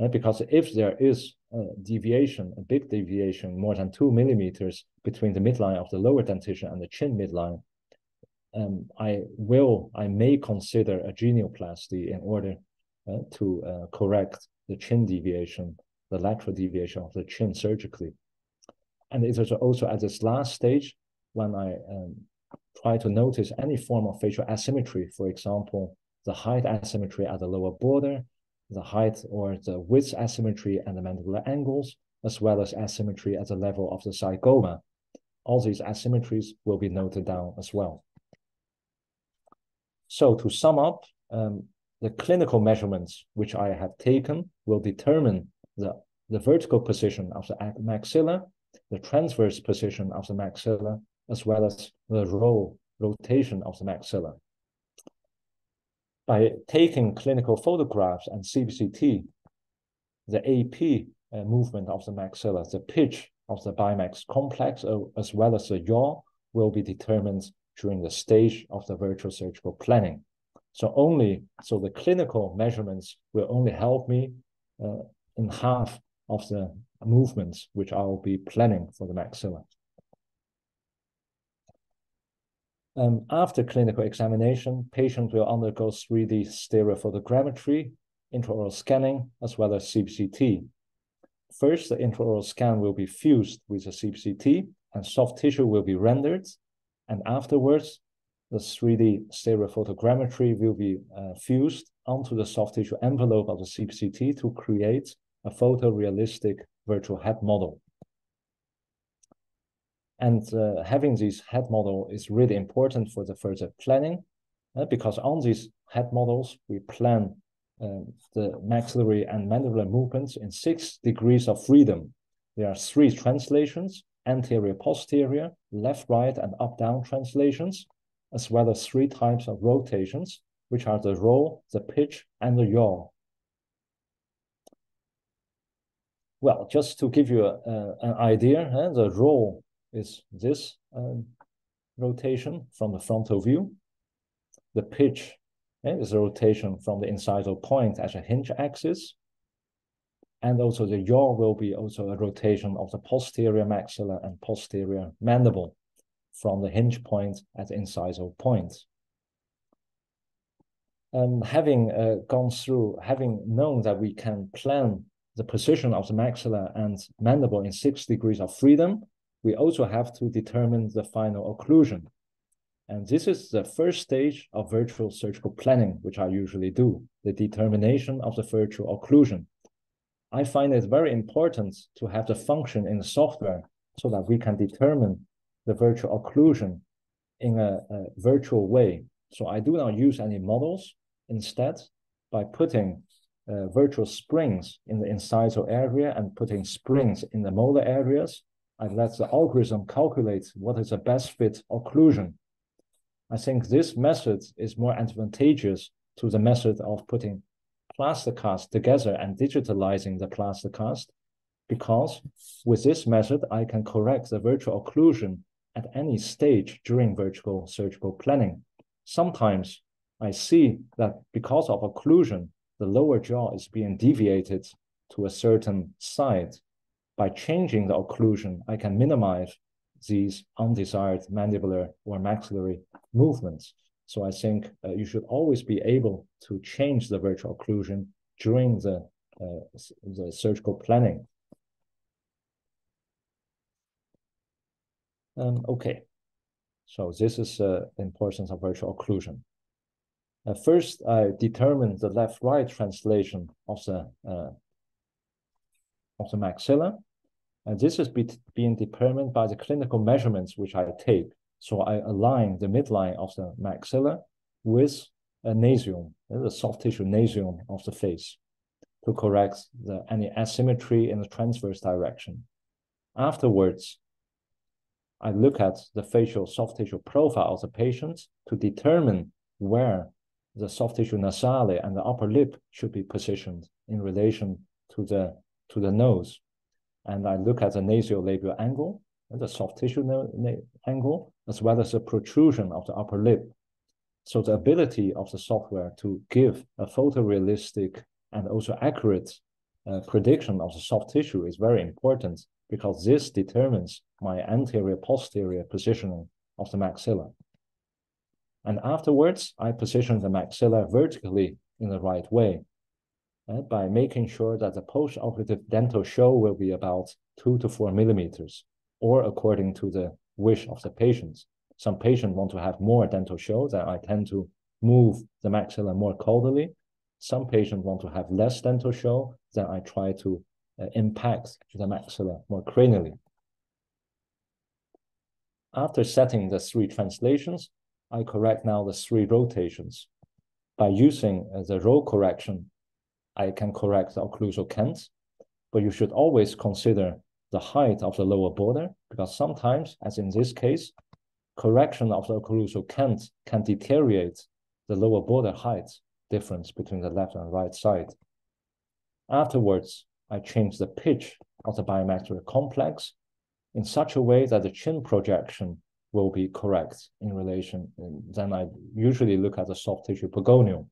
Uh, because if there is a deviation, a big deviation, more than two millimeters between the midline of the lower dentition and the chin midline, um, I will, I may consider a genioplasty in order uh, to uh, correct the chin deviation, the lateral deviation of the chin surgically. And it is also at this last stage when I um, try to notice any form of facial asymmetry, for example, the height asymmetry at the lower border, the height or the width asymmetry and the mandibular angles, as well as asymmetry at the level of the zygoma. All these asymmetries will be noted down as well. So to sum up, um, the clinical measurements which I have taken will determine the, the vertical position of the maxilla, the transverse position of the maxilla, as well as the roll rotation of the maxilla. By taking clinical photographs and CBCT, the AP uh, movement of the maxilla, the pitch of the bimax complex, uh, as well as the yaw, will be determined during the stage of the virtual surgical planning. So only so the clinical measurements will only help me uh, in half of the movements which I will be planning for the maxilla. Um, after clinical examination, patient will undergo 3D stereophotogrammetry, intraoral scanning, as well as CBCT. First, the intraoral scan will be fused with the CBCT and soft tissue will be rendered. And afterwards, the 3D stereophotogrammetry will be uh, fused onto the soft tissue envelope of the CBCT to create a photorealistic virtual head model. And uh, having this head model is really important for the further planning uh, because on these head models, we plan uh, the maxillary and mandibular movements in six degrees of freedom. There are three translations, anterior, posterior, left, right, and up, down translations, as well as three types of rotations, which are the roll, the pitch, and the yaw. Well, just to give you a, a, an idea, huh, the roll is this um, rotation from the frontal view. The pitch eh, is a rotation from the incisal point as a hinge axis. And also the yaw will be also a rotation of the posterior maxilla and posterior mandible from the hinge point at the incisal point. Um, having uh, gone through, having known that we can plan the position of the maxilla and mandible in six degrees of freedom, we also have to determine the final occlusion. And this is the first stage of virtual surgical planning, which I usually do, the determination of the virtual occlusion. I find it very important to have the function in the software so that we can determine the virtual occlusion in a, a virtual way. So I do not use any models. Instead, by putting uh, virtual springs in the incisal area and putting springs in the molar areas, and let the algorithm calculate what is the best fit occlusion. I think this method is more advantageous to the method of putting plaster cast together and digitalizing the plaster cast because with this method, I can correct the virtual occlusion at any stage during virtual surgical planning. Sometimes I see that because of occlusion, the lower jaw is being deviated to a certain side by changing the occlusion, I can minimize these undesired mandibular or maxillary movements. So I think uh, you should always be able to change the virtual occlusion during the, uh, the surgical planning. Um, okay, so this is uh, the importance of virtual occlusion. Uh, first, I determine the left-right translation of the uh, of the maxilla. And this is be being determined by the clinical measurements which I take. So I align the midline of the maxilla with a nasion, the soft tissue nasion of the face to correct the, any asymmetry in the transverse direction. Afterwards, I look at the facial soft tissue profile of the patient to determine where the soft tissue nasale and the upper lip should be positioned in relation to the to the nose. And I look at the nasolabial angle, and the soft tissue angle, as well as the protrusion of the upper lip. So the ability of the software to give a photorealistic and also accurate uh, prediction of the soft tissue is very important because this determines my anterior posterior positioning of the maxilla. And afterwards, I position the maxilla vertically in the right way uh, by making sure that the post-operative dental show will be about two to four millimeters, or according to the wish of the patient. Some patients want to have more dental show, then I tend to move the maxilla more caudally. Some patients want to have less dental show, then I try to uh, impact the maxilla more cranially. After setting the three translations, I correct now the three rotations. By using uh, the roll correction, I can correct the occlusal cant, but you should always consider the height of the lower border because sometimes, as in this case, correction of the occlusal cant can deteriorate the lower border height difference between the left and right side. Afterwards, I change the pitch of the bimaxillary complex in such a way that the chin projection will be correct in relation. And then I usually look at the soft tissue pogonion.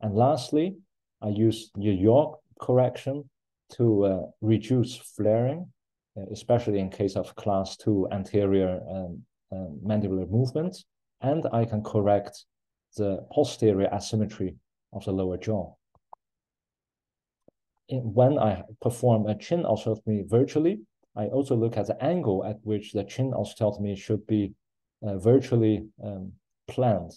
And lastly, I use the yaw correction to uh, reduce flaring, uh, especially in case of class two anterior um, um, mandibular movement. And I can correct the posterior asymmetry of the lower jaw. When I perform a chin osteotomy virtually, I also look at the angle at which the chin osteotomy should be uh, virtually um, planned.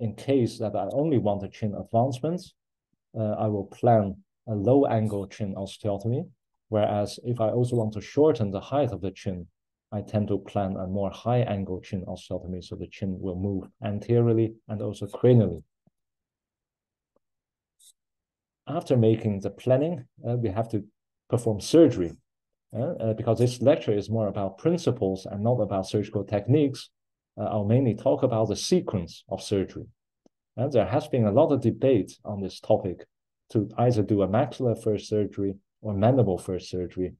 In case that I only want a chin advancement, uh, I will plan a low angle chin osteotomy. Whereas if I also want to shorten the height of the chin, I tend to plan a more high angle chin osteotomy so the chin will move anteriorly and also cranially. After making the planning, uh, we have to perform surgery uh, uh, because this lecture is more about principles and not about surgical techniques. Uh, I'll mainly talk about the sequence of surgery. And there has been a lot of debate on this topic to either do a maxilla first surgery or mandible first surgery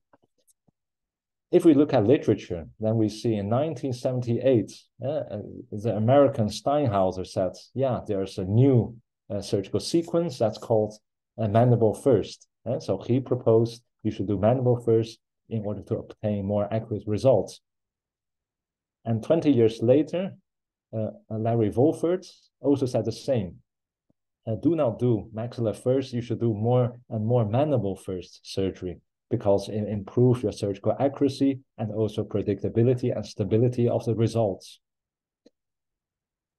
if we look at literature, then we see in 1978, uh, uh, the American Steinhauser said, yeah, there's a new uh, surgical sequence that's called a mandible first. Uh, so he proposed you should do mandible first in order to obtain more accurate results. And 20 years later, uh, Larry Wolford also said the same. Uh, do not do maxilla first, you should do more and more mandible first surgery because it improves your surgical accuracy and also predictability and stability of the results.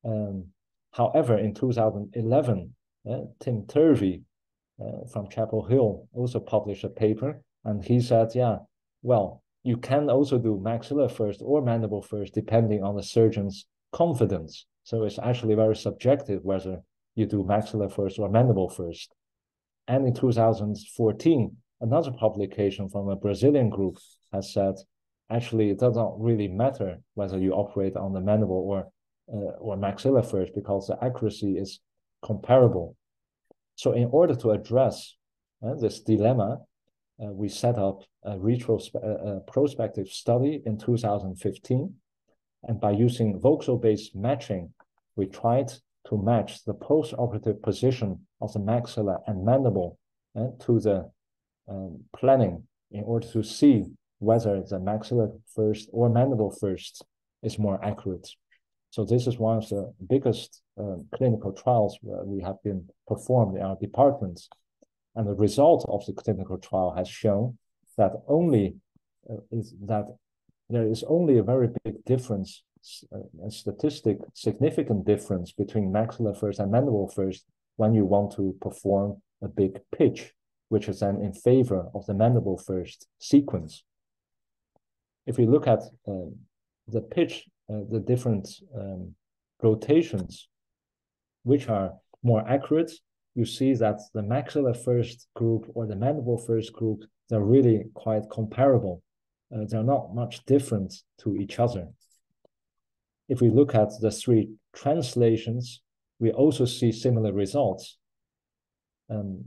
Um, however, in 2011, uh, Tim Turvey uh, from Chapel Hill also published a paper, and he said, yeah, well, you can also do maxilla first or mandible first, depending on the surgeon's confidence. So it's actually very subjective whether you do maxilla first or mandible first. And in 2014, Another publication from a Brazilian group has said, actually, it doesn't really matter whether you operate on the mandible or uh, or maxilla first because the accuracy is comparable. So, in order to address uh, this dilemma, uh, we set up a retrospective uh, prospective study in 2015, and by using voxel-based matching, we tried to match the post-operative position of the maxilla and mandible uh, to the um, planning in order to see whether the maxilla first or mandible first is more accurate. So this is one of the biggest uh, clinical trials we have been performed in our department. And the result of the clinical trial has shown that only uh, is that there is only a very big difference, uh, a statistic significant difference between maxilla first and mandible first when you want to perform a big pitch which is then in favor of the mandible first sequence. If we look at uh, the pitch, uh, the different um, rotations which are more accurate, you see that the maxilla first group or the mandible first group, they're really quite comparable. Uh, they're not much different to each other. If we look at the three translations, we also see similar results. Um,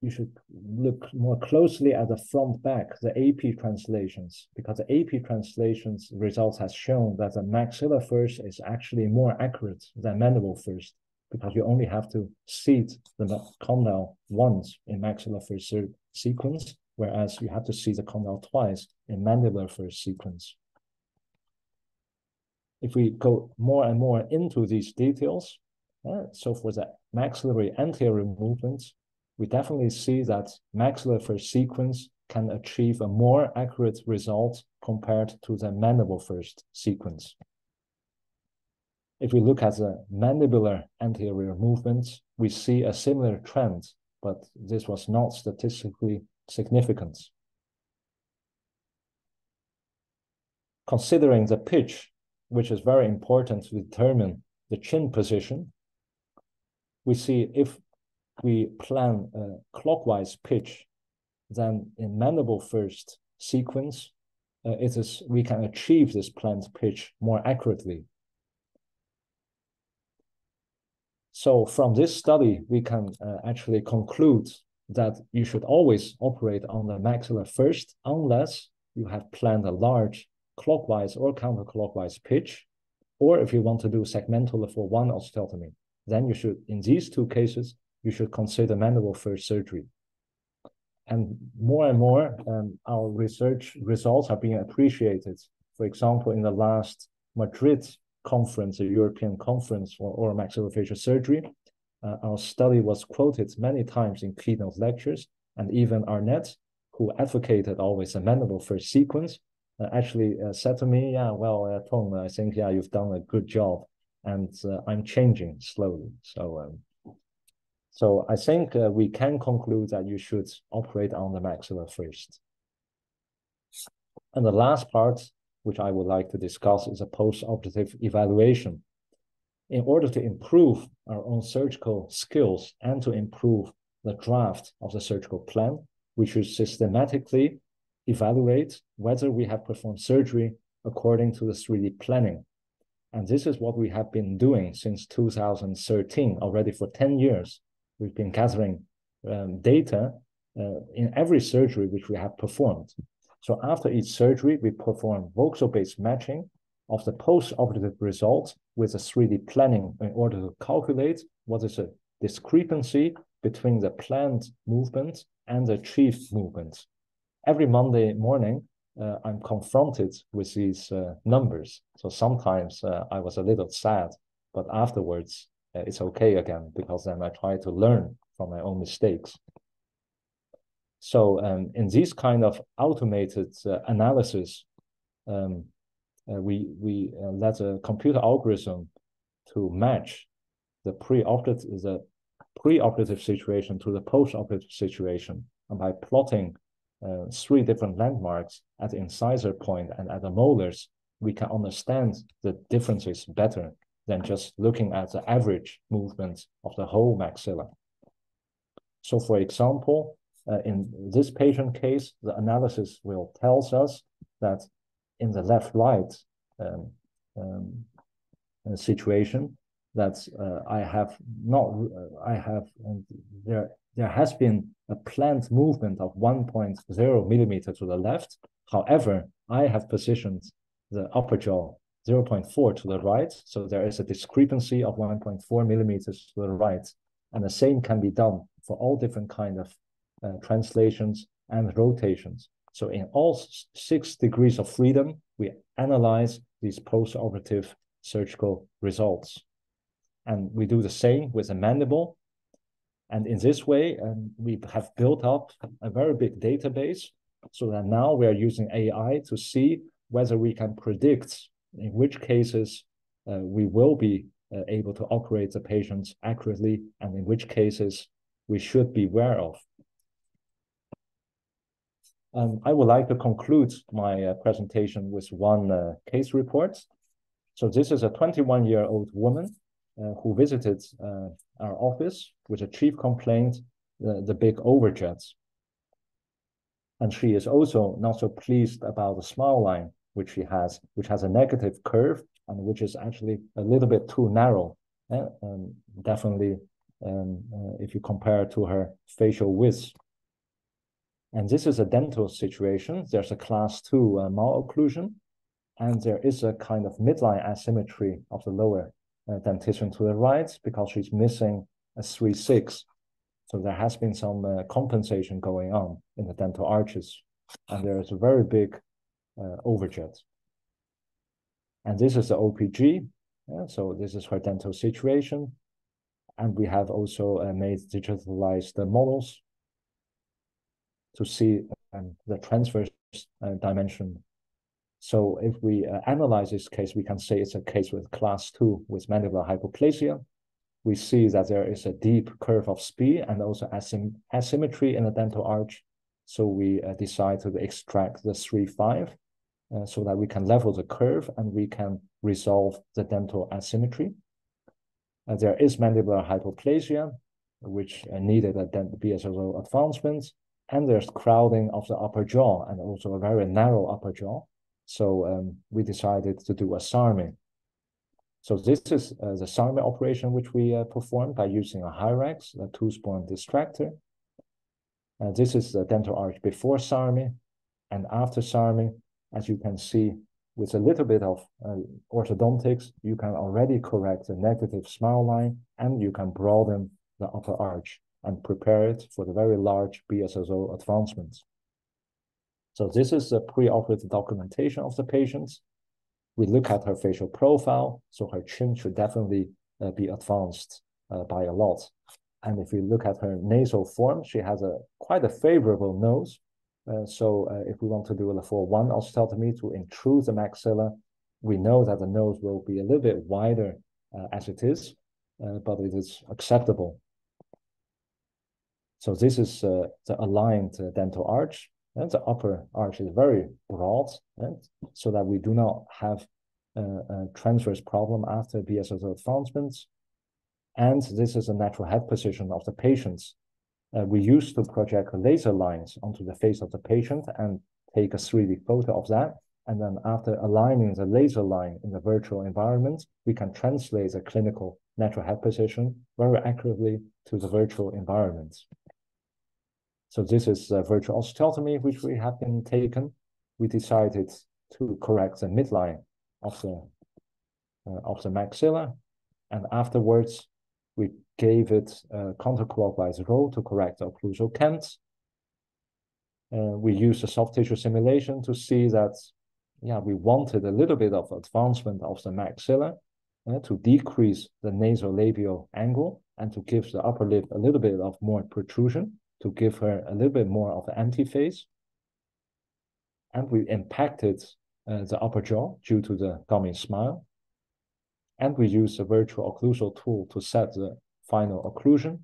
you should look more closely at the front back, the AP translations, because the AP translations results has shown that the maxilla first is actually more accurate than mandible first, because you only have to seed the condyle once in maxilla first sequence, whereas you have to see the condyle twice in mandibular first sequence. If we go more and more into these details, uh, so for the maxillary anterior movements, we definitely see that maxillary first sequence can achieve a more accurate result compared to the mandible first sequence. If we look at the mandibular anterior movements, we see a similar trend, but this was not statistically significant. Considering the pitch, which is very important to determine the chin position, we see if we plan a clockwise pitch, then in mandible first sequence, uh, it is we can achieve this planned pitch more accurately. So from this study, we can uh, actually conclude that you should always operate on the maxilla first, unless you have planned a large clockwise or counterclockwise pitch, or if you want to do segmental for one osteotomy, then you should, in these two cases, you should consider mandible first surgery. And more and more, um, our research results are being appreciated. For example, in the last Madrid conference, a European conference for oral maxillofacial surgery, uh, our study was quoted many times in keynote lectures, and even Arnett, who advocated always a mandible first sequence, uh, actually uh, said to me, "Yeah, well, uh, I think yeah, you've done a good job, and uh, I'm changing slowly." So um, so I think uh, we can conclude that you should operate on the maxilla first. And the last part, which I would like to discuss, is a post-operative evaluation. In order to improve our own surgical skills and to improve the draft of the surgical plan, we should systematically evaluate whether we have performed surgery according to the 3D planning. And this is what we have been doing since 2013, already for 10 years we've been gathering um, data uh, in every surgery which we have performed. So after each surgery, we perform voxel-based matching of the post-operative results with a 3D planning in order to calculate what is a discrepancy between the planned movement and the achieved movement. Every Monday morning, uh, I'm confronted with these uh, numbers. So sometimes uh, I was a little sad, but afterwards uh, it's okay again because then I try to learn from my own mistakes. So um, in this kind of automated uh, analysis, um, uh, we we uh, let a computer algorithm to match the pre-operative the pre-operative situation to the post-operative situation, and by plotting uh, three different landmarks at the incisor point and at the molars, we can understand the differences better than just looking at the average movement of the whole maxilla. So for example, uh, in this patient case, the analysis will tells us that in the left-right um, um, uh, situation, that uh, I have not, uh, I have, there, there has been a planned movement of 1.0 millimeter to the left. However, I have positioned the upper jaw 0.4 to the right. So there is a discrepancy of 1.4 millimeters to the right. And the same can be done for all different kind of translations and rotations. So in all six degrees of freedom, we analyze these post-operative surgical results. And we do the same with the mandible. And in this way, um, we have built up a very big database so that now we are using AI to see whether we can predict in which cases uh, we will be uh, able to operate the patients accurately and in which cases we should be aware of. Um, I would like to conclude my uh, presentation with one uh, case report. So this is a 21-year-old woman uh, who visited uh, our office with a chief complaint, the, big overjets. And she is also not so pleased about the smile line, which she has, which has a negative curve and which is actually a little bit too narrow. Uh, um, definitely, um, uh, if you compare to her facial width. And this is a dental situation. There's a class two uh, malocclusion, and there is a kind of midline asymmetry of the lower uh, dentition to the right because she's missing a 3-6. So there has been some uh, compensation going on in the dental arches, and there is a very big uh, overjet. And this is the OPG. Yeah, so this is her dental situation. And we have also uh, made digitalized models to see um, the transverse uh, dimension. So if we uh, analyze this case, we can say it's a case with class two with mandibular hypoplasia. We see that there is a deep curve of Spee and also asym asymmetry in the dental arch. So we uh, decide to extract the 3-5 uh, so that we can level the curve and we can resolve the dental asymmetry. Uh, there is mandibular hypoplasia, which uh, needed a BSSO advancement and there's crowding of the upper jaw and also a very narrow upper jaw. So um, we decided to do a SARME. So this is uh, the SARME operation which we uh, performed by using a Hyrax, a tooth-borne distractor. Uh, this is the dental arch before SARME and after SARME. As you can see, with a little bit of uh, orthodontics, you can already correct the negative smile line and you can broaden the upper arch and prepare it for the very large BSSO advancements. So this is the preoperative documentation of the patients. We look at her facial profile, so her chin should definitely uh, be advanced uh, by a lot. And if we look at her nasal form, she has a quite a favorable nose. Uh, so uh, if we want to do a for one osteotomy to intrude the maxilla, we know that the nose will be a little bit wider uh, as it is, uh, but it is acceptable so this is uh, the aligned dental arch. And the upper arch is very broad, so that we do not have uh, a transverse problem after BSSO advancements. And this is a natural head position of the patients. Uh, we used to project laser lines onto the face of the patient and take a 3D photo of that. And then after aligning the laser line in the virtual environment, we can translate the clinical natural head position very accurately to the virtual environment. So this is a virtual osteotomy, which we have been taken. We decided to correct the midline of the uh, of the maxilla, and afterwards we gave it a counterclockwise roll to correct the occlusal cant. Uh, we used a soft tissue simulation to see that, yeah, we wanted a little bit of advancement of the maxilla uh, to decrease the nasolabial angle and to give the upper lip a little bit of more protrusion to give her a little bit more of an face. And we impacted uh, the upper jaw due to the gummy smile. And we use a virtual occlusal tool to set the final occlusion.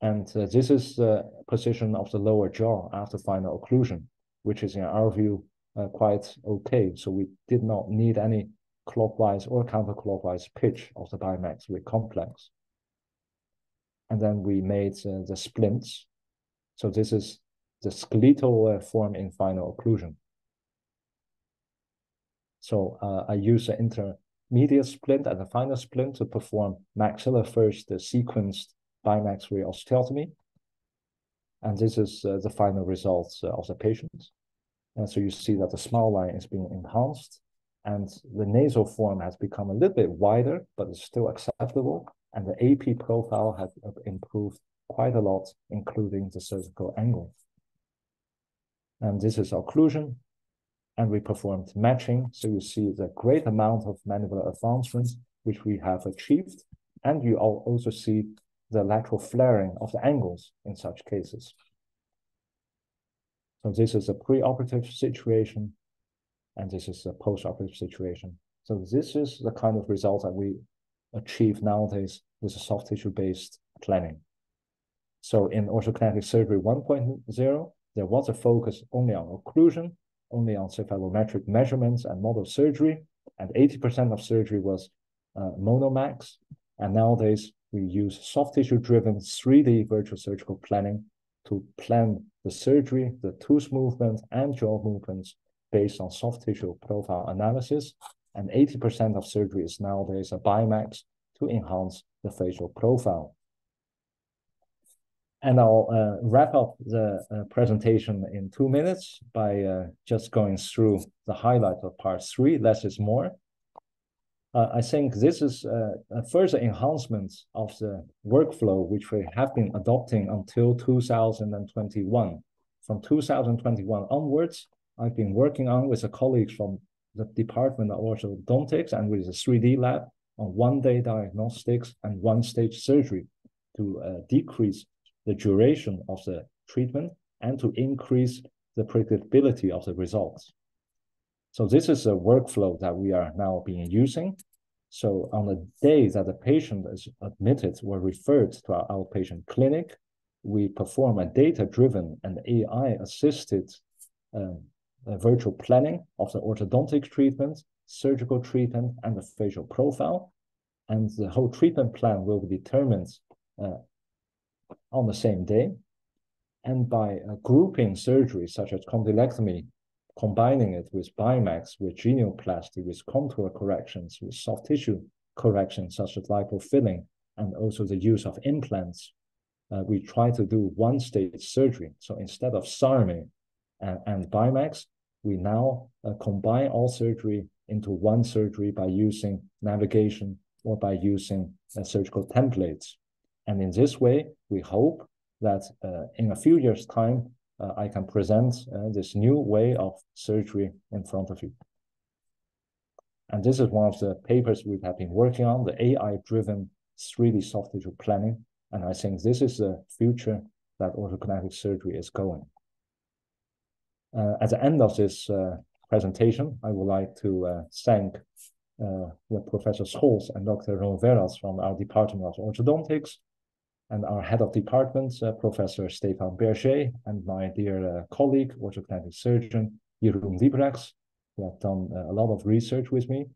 And uh, this is the position of the lower jaw after final occlusion, which is in our view uh, quite okay. So we did not need any clockwise or counterclockwise pitch of the bimaxillary complex and then we made uh, the splints. So this is the skeletal uh, form in final occlusion. So uh, I use the intermediate splint and the final splint to perform maxilla first, the sequenced bimaxillary osteotomy. And this is uh, the final results uh, of the patient. And so you see that the smile line is being enhanced and the nasal form has become a little bit wider, but it's still acceptable and the AP profile has improved quite a lot, including the surgical angle. And this is occlusion, and we performed matching. So you see the great amount of mandibular advancements which we have achieved, and you also see the lateral flaring of the angles in such cases. So this is a preoperative situation, and this is a postoperative situation. So this is the kind of result that we achieve nowadays with a soft tissue based planning. So in orthognathic surgery 1.0, there was a focus only on occlusion, only on cephalometric measurements and model surgery, and 80% of surgery was uh, MonoMax. And nowadays, we use soft tissue driven 3D virtual surgical planning to plan the surgery, the tooth movement, and jaw movements based on soft tissue profile analysis. And 80% of surgery is nowadays a BIMAX to enhance the facial profile. And I'll uh, wrap up the uh, presentation in two minutes by uh, just going through the highlights of part three, less is more. Uh, I think this is uh, a further enhancement of the workflow which we have been adopting until 2021. From 2021 onwards, I've been working on with a colleague from the Department of Orthodontics and with the 3D lab on one-day diagnostics and one-stage surgery to uh, decrease the duration of the treatment and to increase the predictability of the results. So this is a workflow that we are now being using. So on the day that the patient is admitted or referred to our outpatient clinic, we perform a data-driven and AI-assisted um, virtual planning of the orthodontic treatment, surgical treatment, and the facial profile. And the whole treatment plan will be determined uh, on the same day. And by uh, grouping surgeries such as condylectomy, combining it with BIMAX, with genioplasty, with contour corrections, with soft tissue corrections such as lipofilling, and also the use of implants, uh, we try to do one-stage surgery. So instead of SARMing and, and BIMAX, we now uh, combine all surgery into one surgery by using navigation or by using uh, surgical templates. And in this way, we hope that uh, in a few years' time, uh, I can present uh, this new way of surgery in front of you. And this is one of the papers we have been working on, the AI-driven 3D soft tissue planning. And I think this is the future that orthognathic surgery is going. Uh, at the end of this uh, presentation, I would like to uh, thank uh, Professor Scholz and Dr. Roveras from our Department of Orthodontics and our head of department, Professor Stefaan Bergé, and my dear colleague, orthognathic surgeon, Jeroen Liebregts, who have done a lot of research with me.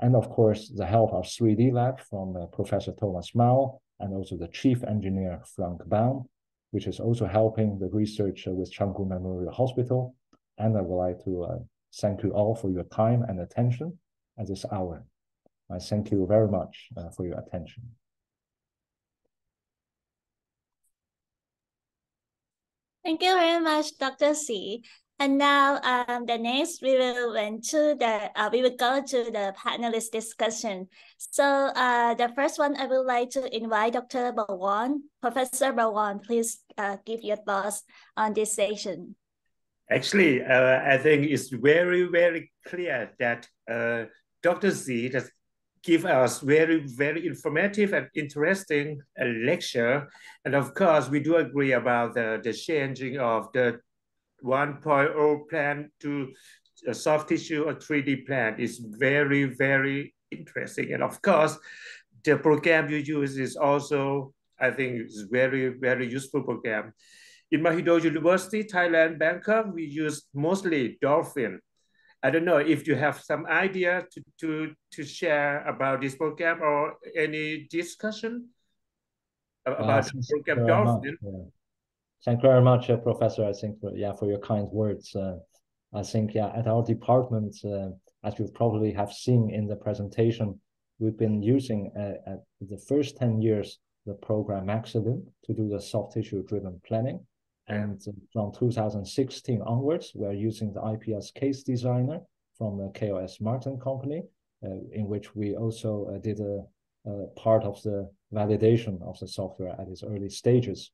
And of course, the help of 3D Lab from Professor Thomas Maal, and also the chief engineer, Frank Baan, which is also helping the research uh, with Chang Gung Memorial Hospital. And I would like to uh, thank you all for your time and attention at this hour. I thank you very much for your attention. Thank you very much, Dr. Xi. And now, um, the next we will went to the uh, we will go to the panelist discussion. So, uh, the first one I would like to invite Dr. Bawan. Professor Bawan, please uh, give your thoughts on this session. Actually, uh, I think it's very very clear that uh, Dr. Xi has give us very, very informative and interesting uh, lecture. And of course, we do agree about the, the changing of the 1.0 plan to a soft tissue or 3D plan is very, very interesting. And of course, the program you use is also, I think, is very, very useful program. In Mahidol University, Thailand, Bangkok, we use mostly Dolphin I don't know if you have some idea to, to, to share about this program or any discussion about uh, the program Dolphin. Yeah. Thank you very much, uh, Professor. I think, yeah, for your kind words. Uh, I think, yeah, at our department, uh, as you probably have seen in the presentation, we've been using at the first 10 years the program Maxilim to do the soft tissue driven planning. And from 2016 onwards, we're using the IPS case designer from the KLS Martin company, uh, in which we also uh, did a, a, part of the validation of the software at its early stages.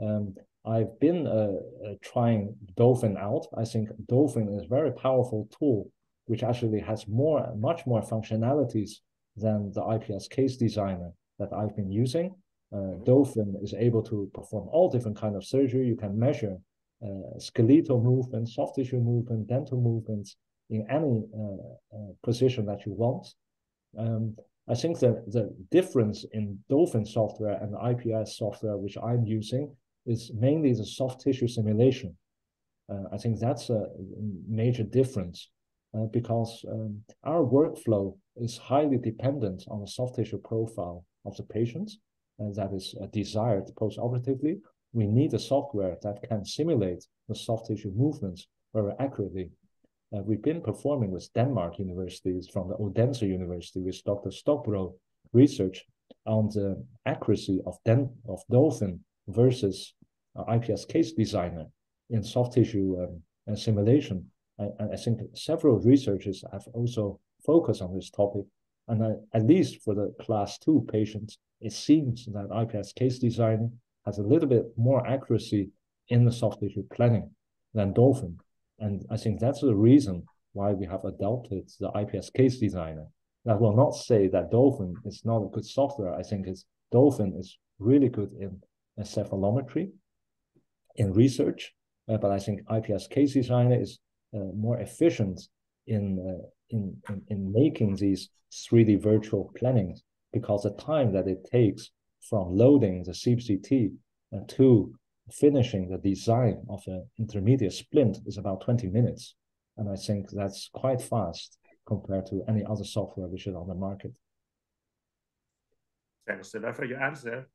Um, I've been uh, uh, trying Dolphin out. I think Dolphin is a very powerful tool, which actually has more, much more functionalities than the IPS case designer that I've been using. Uh, Dolphin is able to perform all different kind of surgery. You can measure uh, skeletal movement, soft tissue movement, dental movements in any uh, uh, position that you want. Um, I think that the difference in Dolphin software and IPS software, which I'm using, is mainly the soft tissue simulation. Uh, I think that's a major difference. uh, because um, our workflow is highly dependent on the soft tissue profile of the patient, and that is desired post-operatively. We need a software that can simulate the soft tissue movements very accurately. Uh, we've been performing with Denmark universities from the Odense University with Dr. Stokbro research on the accuracy of, den of dolphin versus uh, IPS case designer in soft tissue um, simulation. and I, think several researchers have also focused on this topic. And uh, at least for the class two patients, it seems that IPS case design has a little bit more accuracy in the soft tissue planning than Dolphin. And I think that's the reason why we have adopted the IPS case designer. That will not say that Dolphin is not a good software. I think it's Dolphin is really good in cephalometry, in research, uh, but I think IPS case designer is uh, more efficient in, uh, in, in, in making these 3D virtual plannings because the time that it takes from loading the CBCT to finishing the design of an intermediate splint is about 20 minutes. And I think that's quite fast compared to any other software which is on the market. Thanks a lot for your answer.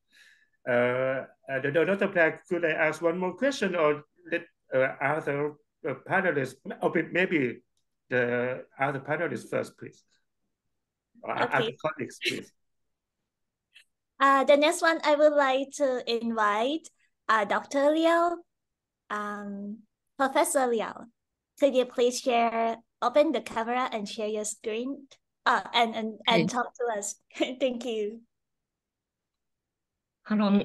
Uh, Dr. Black, could I ask one more question or let uh, other uh, panelists, or maybe the other panelists first, please? Or okay. other colleagues, please. Uh, the next one, I would like to invite uh, Dr. Liao, um, Professor Liao. Could you please share, open the camera and share your screen uh, and, and, and talk to us? Thank you. Hello,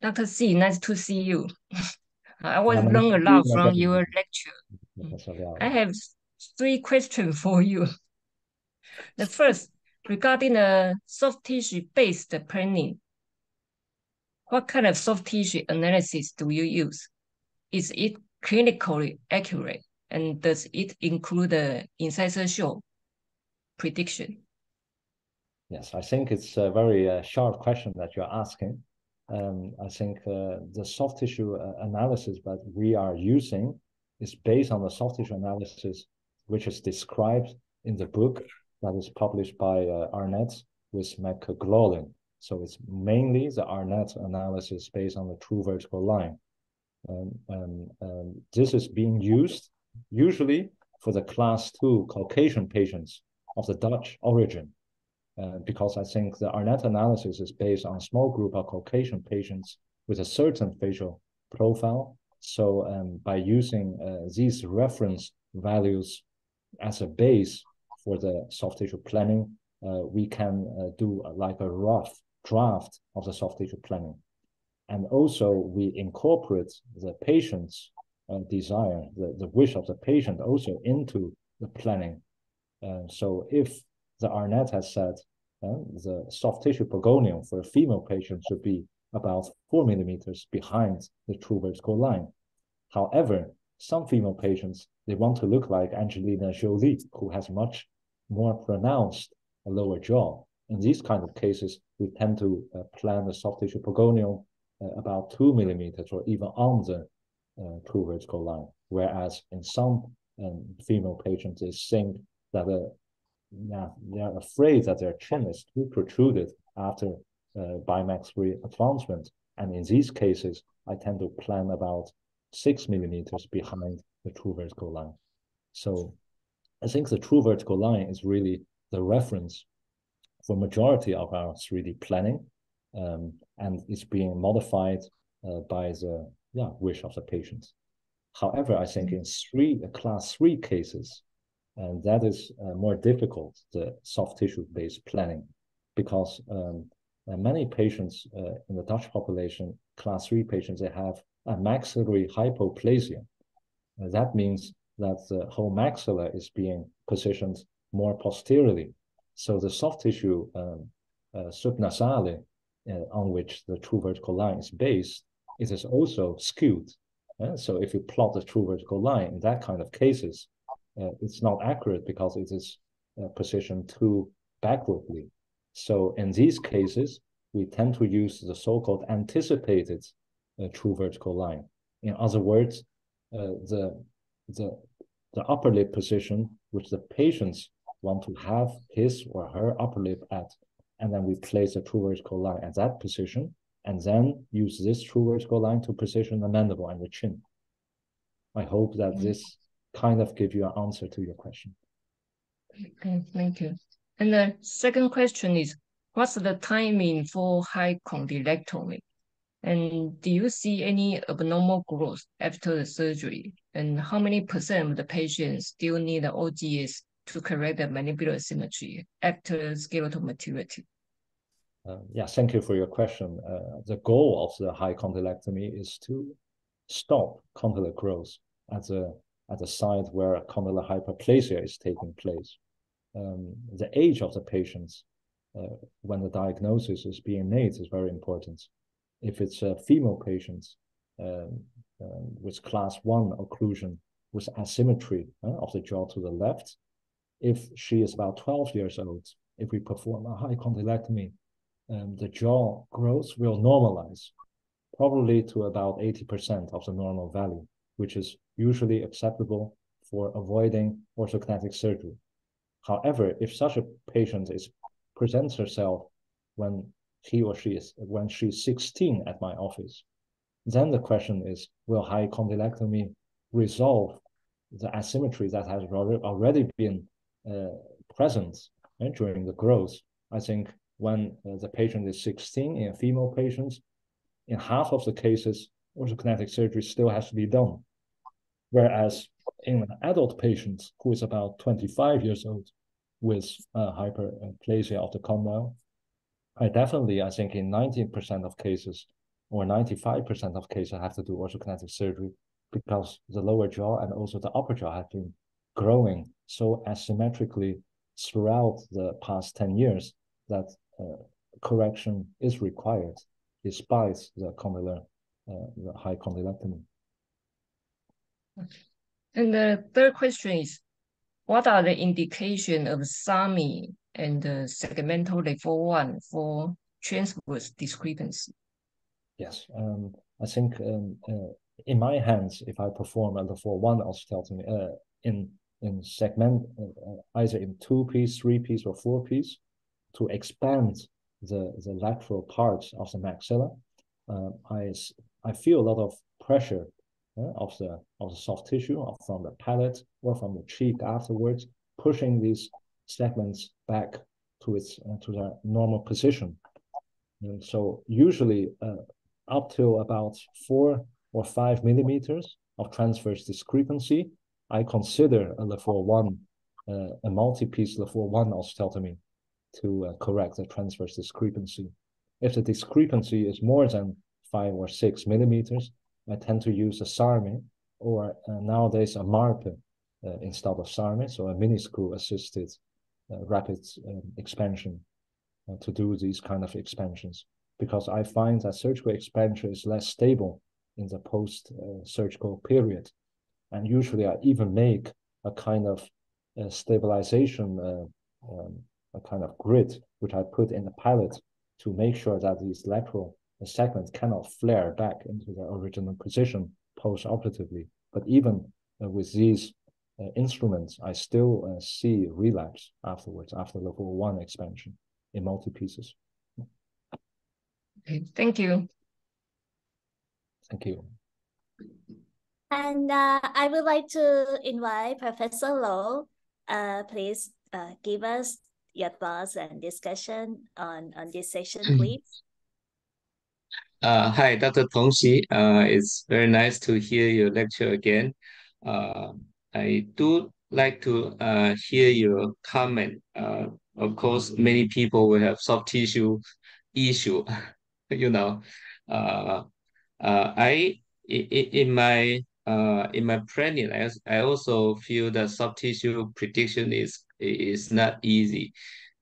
Dr. Xi, nice to see you. I was learn a lot from your lecture. I have three questions for you. The first, regarding the soft tissue based planning, what kind of soft tissue analysis do you use? Is it clinically accurate? And does it include the incisor prediction? Yes, I think it's a very uh, sharp question that you're asking. Um, I think uh, the soft tissue uh, analysis that we are using is based on the soft tissue analysis, which is described in the book that is published by uh, Arnett with McLaughlin. So it's mainly the Arnett analysis based on the true vertical line. Um, um, um, this is being used usually for the class two Caucasian patients of the Dutch origin uh, because I think the Arnett analysis is based on a small group of Caucasian patients with a certain facial profile. So um, by using uh, these reference values as a base for the soft tissue planning, uh, we can uh, do like a rough draft of the soft tissue planning. And also we incorporate the patient's uh, desire, the, the wish of the patient also into the planning. so if the Arnett has said uh, the soft tissue pogonion for a female patient should be about four millimeters behind the true vertical line. However, some female patients, they want to look like Angelina Jolie, who has much more pronounced a lower jaw. In these kind of cases, we tend to uh, plan the soft tissue pogonion uh, about two millimeters or even on the uh, true vertical line. Whereas in some um, female patients, they think that the yeah, they're afraid that their chin is too protruded after uh, Bimax advancement. And in these cases, I tend to plan about six millimeters behind the true vertical line. So I think the true vertical line is really the reference for majority of our 3D planning. Um, and it's being modified uh, by the yeah, wish of the patient. However, I think in three class three cases, and that is uh, more difficult, the soft tissue-based planning, because um, uh, many patients uh, in the Dutch population, class 3 patients, they have a maxillary hypoplasia. Uh, that means that the whole maxilla is being positioned more posteriorly. So the soft tissue um, uh, subnasale uh, on which the true vertical line is based, it is also skewed. so if you plot the true vertical line in that kind of cases, uh, it's not accurate because it is uh, positioned too backwardly. So in these cases, we tend to use the so-called anticipated uh, true vertical line. In other words, uh, the the the upper lip position, which the patients want to have his or her upper lip at, and then we place a true vertical line at that position, and then use this true vertical line to position the mandible and the chin. I hope that mm -hmm. this kind of give you an answer to your question. Okay, thank you. And the second question is, what's the timing for high condylectomy? And do you see any abnormal growth after the surgery? And how many percent of the patients still need the OGS to correct the mandibular symmetry after skeletal maturity? Uh, yeah, thank you for your question. Uh, the goal of the high condylectomy is to stop condylar growth at the at the site where condylar hyperplasia is taking place. Um, the age of the patients uh, when the diagnosis is being made is very important. If it's a female patient um, um, with class one occlusion with asymmetry uh, of the jaw to the left, if she is about 12 years old, if we perform a high condylectomy, um, the jaw growth will normalize probably to about 80% of the normal value, which is usually acceptable for avoiding orthognathic surgery. However, if such a patient is presents herself when he or she is when she's 16 at my office, then the question is, will high condylectomy resolve the asymmetry that has already been uh, present uh, during the growth? I think when uh, the patient is 16 in female patients, in half of the cases, orthognathic surgery still has to be done. Whereas in an adult patient who is about 25 years old with uh, hyperplasia of the condyle, I definitely, I think in 90% of cases or 95% of cases I have to do orthognathic surgery because the lower jaw and also the upper jaw have been growing so asymmetrically throughout the past 10 years that uh, correction is required despite the condylar, uh, the high condylectomy. And the third question is, what are the indication of SARME and the segmental Le Fort one for transverse discrepancy? Yes, um, I think um, uh, in my hands, if I perform a Le Fort one osteotomy uh, in in segment uh, either in two piece, three piece, or four piece, to expand the the lateral parts of the maxilla, uh, I I feel a lot of pressure of the of the soft tissue or from the palate or from the cheek afterwards, pushing these segments back to its uh, to their normal position. And so usually uh, up to about four or five millimeters of transverse discrepancy, I consider a Le Fort one, uh, a multi-piece Le Fort one osteotomy to uh, correct the transverse discrepancy. If the discrepancy is more than five or six millimeters, I tend to use a SARME or uh, nowadays a MARPE uh, instead of SARME, so a mini screw assisted uh, rapid um, expansion uh, to do these kind of expansions. Because I find that surgical expansion is less stable in the post uh, surgical period. And usually I even make a kind of stabilization, um, a kind of grid, which I put in the palate to make sure that these lateral the segments cannot flare back into their original position post-operatively. But even uh, with these uh, instruments, I still uh, see relapse afterwards, after Le Fort one expansion in multi-pieces. Okay, thank you. Thank you. And uh, I would like to invite Professor Low. Uh, please uh, give us your thoughts and discussion on, on this session, please. Uh, hi, Dr. Tong Xi. Uh, it's very nice to hear your lecture again. Uh, I do like to uh, hear your comment. Uh, of course, many people will have soft tissue issue, you know. Uh, I in my in my practice, I also feel that soft tissue prediction is is not easy,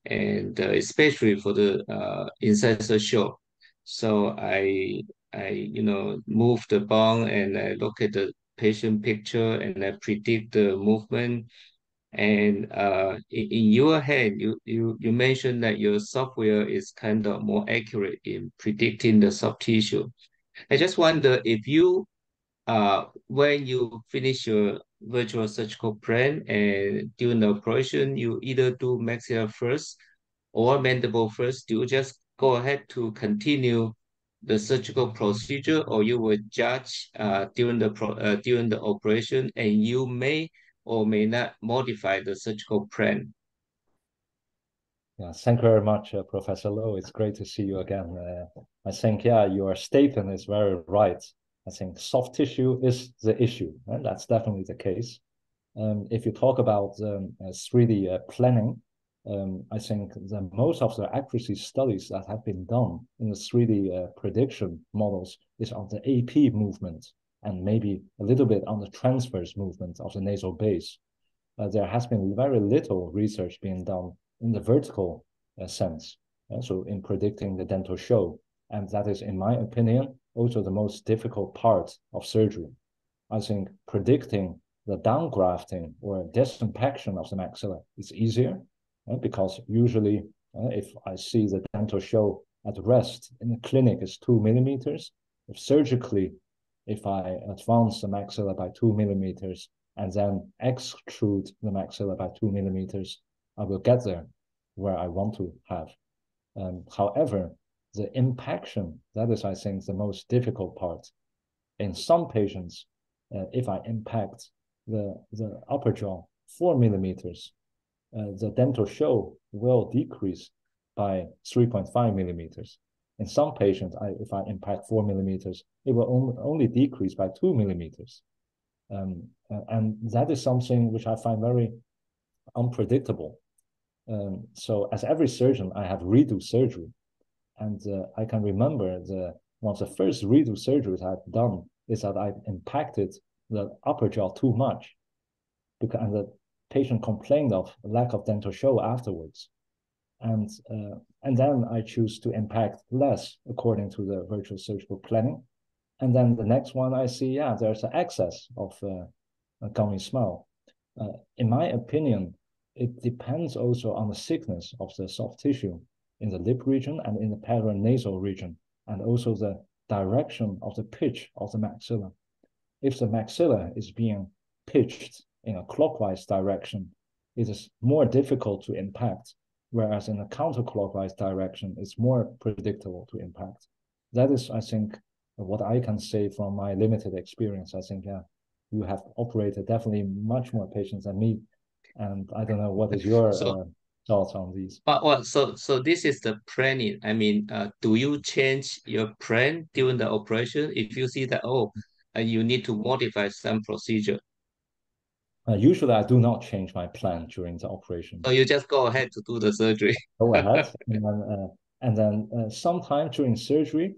and especially for the uh, incisor show. So I I you know move the bone and I look at the patient picture and I predict the movement. And uh, in, in your hand, you, you you mentioned that your software is kind of more accurate in predicting the soft tissue. I just wonder if you uh, when you finish your virtual surgical plan and during the operation, you either do maxilla first or mandible first. Do you just go ahead to continue the surgical procedure, or you will judge uh, during the pro, uh, during the operation, and you may or may not modify the surgical plan? Yeah, thank you very much, uh, Professor Low. It's great to see you again. Uh, I think, yeah, your statement is very right. I think soft tissue is the issue, and that's definitely the case. Um, if you talk about um, 3D uh, planning, um, I think that most of the accuracy studies that have been done in the 3D uh, prediction models is on the AP movement and maybe a little bit on the transverse movement of the nasal base. Uh, there has been very little research being done in the vertical uh, sense, uh, so in predicting the dental show. And that is, in my opinion, also the most difficult part of surgery. I think predicting the downgrafting or disimpaction of the maxilla is easier because usually uh, if I see the dental show at rest in the clinic is two millimeters, if surgically, if I advance the maxilla by two millimeters and then extrude the maxilla by two millimeters, I will get there where I want to have. Um, however, the impaction, that is, I think, the most difficult part. In some patients, uh, if I impact the, the upper jaw four millimeters, uh, the dental show will decrease by 3.5 millimeters. In some patients, I, if I impact four millimeters, it will only, only decrease by two millimeters. Um, and that is something which I find very unpredictable. Um, so as every surgeon, I have redo surgery. And uh, I can remember the one of the first redo surgeries I've done is that I impacted the upper jaw too much. Because and the patient complained of lack of dental show afterwards. And, uh, and then I choose to impact less according to the virtual surgical planning. And then the next one I see, yeah, there's an excess of uh, a gummy smile. Uh, in my opinion, it depends also on the thickness of the soft tissue in the lip region and in the paranasal region, and also the direction of the pitch of the maxilla. If the maxilla is being pitched in a clockwise direction, it is more difficult to impact, whereas in a counterclockwise direction, it's more predictable to impact. That is, I think, what I can say from my limited experience. I think, yeah, you have operated definitely much more patients than me, and I don't know what is your so, uh, thoughts on these. But well, so so this is the planning. I mean, uh, do you change your plan during the operation if you see that oh, uh, you need to modify some procedure? Uh, usually, I do not change my plan during the operation. So you just go ahead to do the surgery. go ahead, and then, uh, and then uh, sometime during surgery,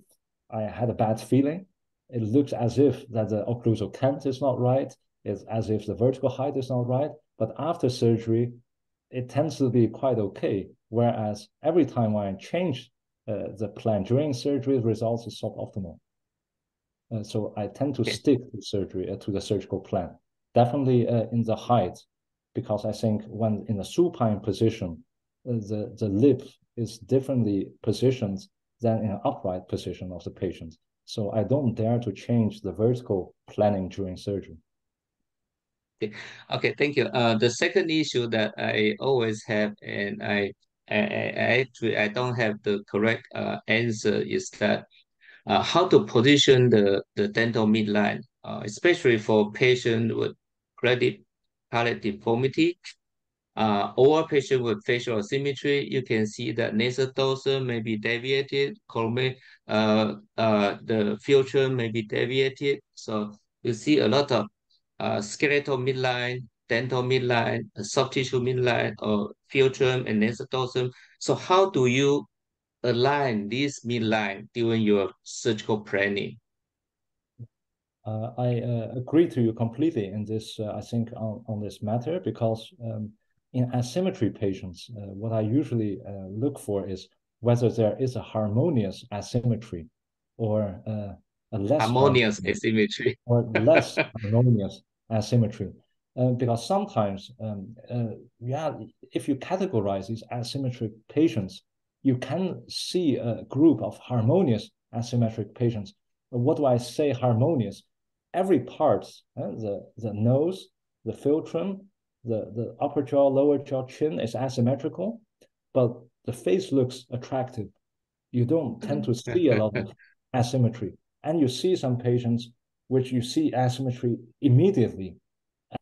I had a bad feeling. It looks as if that the occlusal cant is not right. It's as if the vertical height is not right. But after surgery, it tends to be quite okay. Whereas every time when I change uh, the plan during surgery, the results is suboptimal. Uh, so I tend to okay. stick to surgery uh, to the surgical plan definitely uh, in the height, because I think when in the supine position, uh, the, the lip is differently positioned than in an upright position of the patient. So I don't dare to change the vertical planning during surgery. Okay, okay thank you. Uh, the second issue that I always have, and I, I, I actually I don't have the correct uh, answer, is that uh, how to position the, the dental midline, uh, especially for patient with credit palate deformity. Uh, or patient with facial asymmetry, you can see that nasal dorsum may be deviated, colme, uh, uh, the future may be deviated. So you see a lot of uh, skeletal midline, dental midline, soft tissue midline, or future and nasal dorsum. So how do you align this midline during your surgical planning? Uh, I uh, agree to you completely in this, uh, I think, on, on this matter, because um, in asymmetry patients, uh, what I usually uh, look for is whether there is a harmonious asymmetry or uh, a less harmonious asymmetry or less harmonious asymmetry. because sometimes, um, yeah, if you categorize these asymmetric patients, you can see a group of harmonious asymmetric patients. What do I say harmonious? Every part, uh, the, the nose, the philtrum, the, the upper jaw, lower jaw, chin is asymmetrical, but the face looks attractive. You don't tend to see a lot of asymmetry. And you see some patients which you see asymmetry immediately.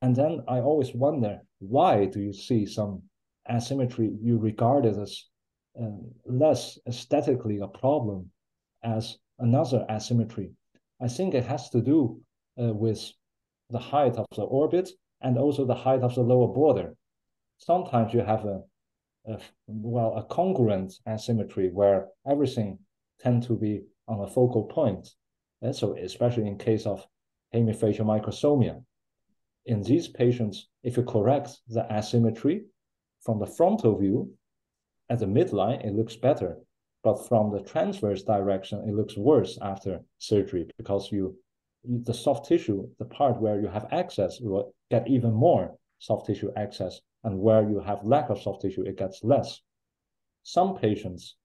And then I always wonder, why do you see some asymmetry you regard it as um, less aesthetically a problem as another asymmetry? I think it has to do uh, Uh, with the height of the orbit and also the height of the lower border. Sometimes you have a, a well a congruent asymmetry where everything tend to be on a focal point. And so especially in case of hemifacial microsomia. In these patients, if you correct the asymmetry from the frontal view, at the midline, it looks better. But from the transverse direction, it looks worse after surgery because you the soft tissue, the part where you have access, will get even more soft tissue access, and where you have lack of soft tissue, it gets less. Some patients,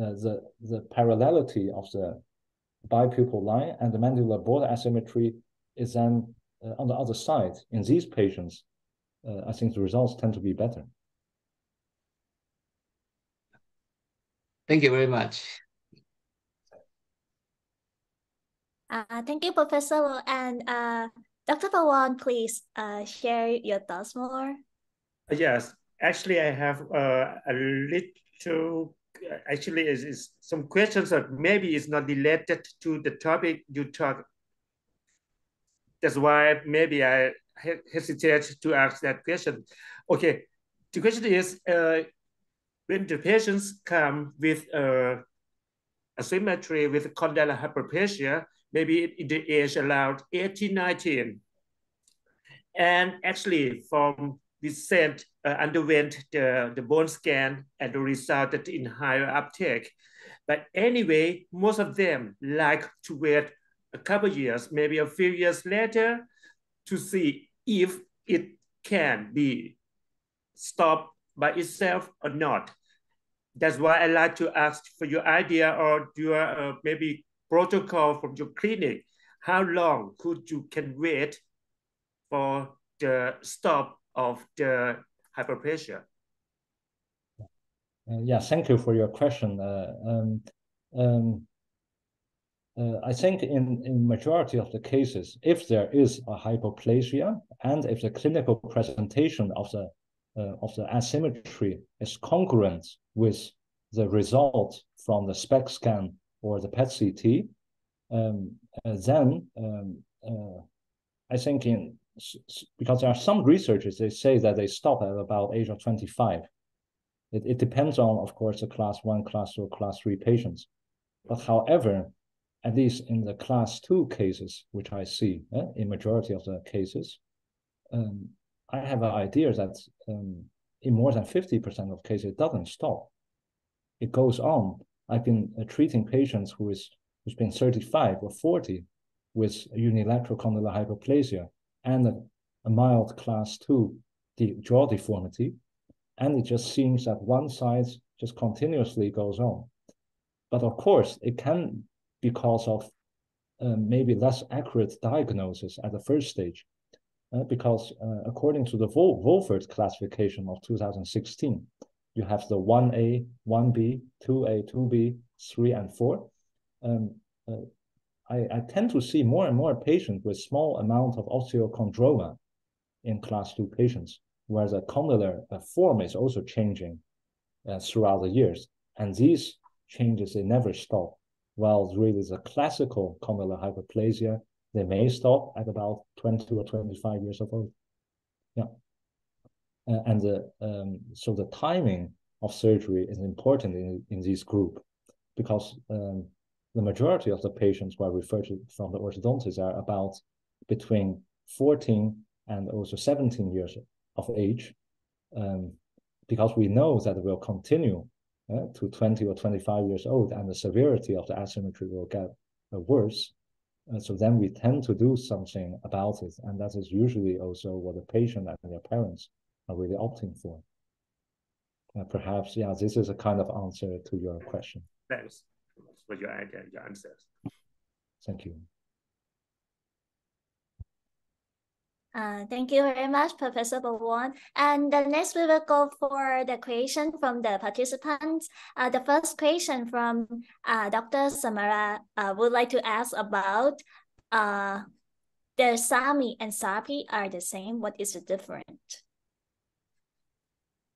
uh, the the parallelity of the bipupil line and the mandibular border asymmetry is then uh, on the other side. In these patients, uh, I think the results tend to be better. Thank you very much. Uh, thank you, Professor. And uh, Dr. Pawan, please uh, share your thoughts more. Yes, actually, I have uh, a little, actually, is, is some questions that maybe is not related to the topic you talk. That's why maybe I hesitate to ask that question. Okay, the question is, uh, when the patients come with uh, asymmetry with condylar hyperplasia, maybe in the age around 18, 19. And actually from descent uh, underwent the, the bone scan and resulted in higher uptake. But anyway, most of them like to wait a couple years, maybe a few years later to see if it can be stopped by itself or not. That's why I like to ask for your idea or your uh, maybe protocol from your clinic, how long could you can wait for the stop of the hyperplasia? Uh, yeah, thank you for your question. Uh, um, um, uh, I think in, in majority of the cases, if there is a hypoplasia and if the clinical presentation of the uh, of the asymmetry is congruent with the result from the SPECT scan or the PET CT, um, uh, then um, uh, I think in because there are some researchers they say that they stop at about age of 25. It, it depends on, of course, the class one, class two, class three patients. But however, at least in the class two cases, which I see eh, in majority of the cases, um, I have an idea that um, in more than 50% of cases, it doesn't stop. It goes on I've been uh, treating patients who is who's been 35 or 40 with unilateral condylar hyperplasia and a, a mild class two de jaw deformity, and it just seems that one side just continuously goes on. But of course, it can because of uh, maybe less accurate diagnosis at the first stage, uh, because uh, according to the Wolford classification of 2016, you have the 1A, 1B, 2A, 2B, 3, and 4. Um, uh, I, I tend to see more and more patients with small amount of osteochondroma in class 2 patients, where the condylar uh, form is also changing uh, throughout the years. And these changes, they never stop. While really the classical condylar hyperplasia, they may stop at about 20 or 25 years of age. Yeah. Uh, and the, um, so the timing of surgery is important in, in this group because um, the majority of the patients who are referred to from the orthodontist are about between 14 and also 17 years of age um, because we know that it will continue uh, to 20 or 25 years old and the severity of the asymmetry will get uh, worse. So then we tend to do something about it. And that is usually also what the patient and their parents are really opting for. Uh, perhaps, yeah, this is a kind of answer to your question. Thanks for your, your answers. Thank you. Uh, thank you very much, Professor Bawon. And the next we will go for the question from the participants. Uh, the first question from uh, Dr. Samara uh, would like to ask about uh, the SARME and SARPE are the same. What is the difference?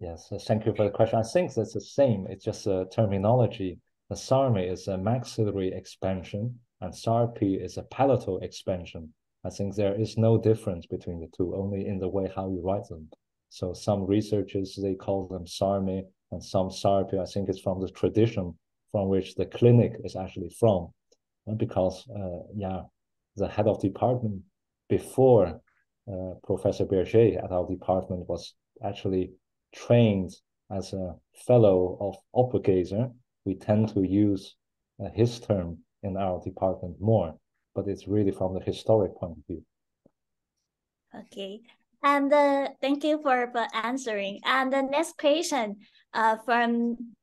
Yes, thank you for the question. I think that's the same. It's just a terminology. The SARME is a maxillary expansion and SARPE is a palatal expansion. I think there is no difference between the two, only in the way how you write them. So some researchers, they call them SARME and some SARPE. I think it's from the tradition from which the clinic is actually from. Because, uh, yeah, the head of department before uh, Professor Bergé at our department was actually trained as a fellow of Obwegeser. We tend to use uh, his term in our department more but it's really from the historic point of view. Okay, and uh, thank you for, for answering. And the next question uh, from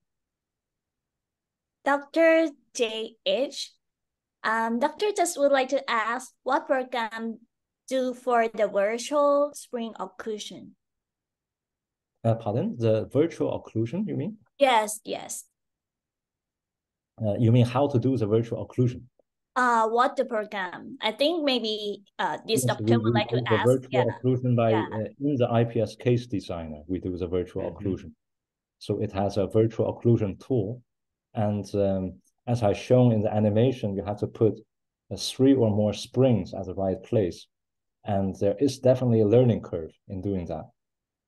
Dr. J.H. Um, Doctor just would like to ask what program do for the virtual spring occlusion? Uh, pardon? The virtual occlusion, you mean? Yes, yes. Uh, you mean how to do the virtual occlusion? uh what the program i think maybe uh this yes, doctor would like to the ask virtual yeah. occlusion by yeah. uh, in the ips case designer we do the virtual mm -hmm. occlusion so it has a virtual occlusion tool and um, as i shown in the animation you have to put uh, three or more springs at the right place and there is definitely a learning curve in doing that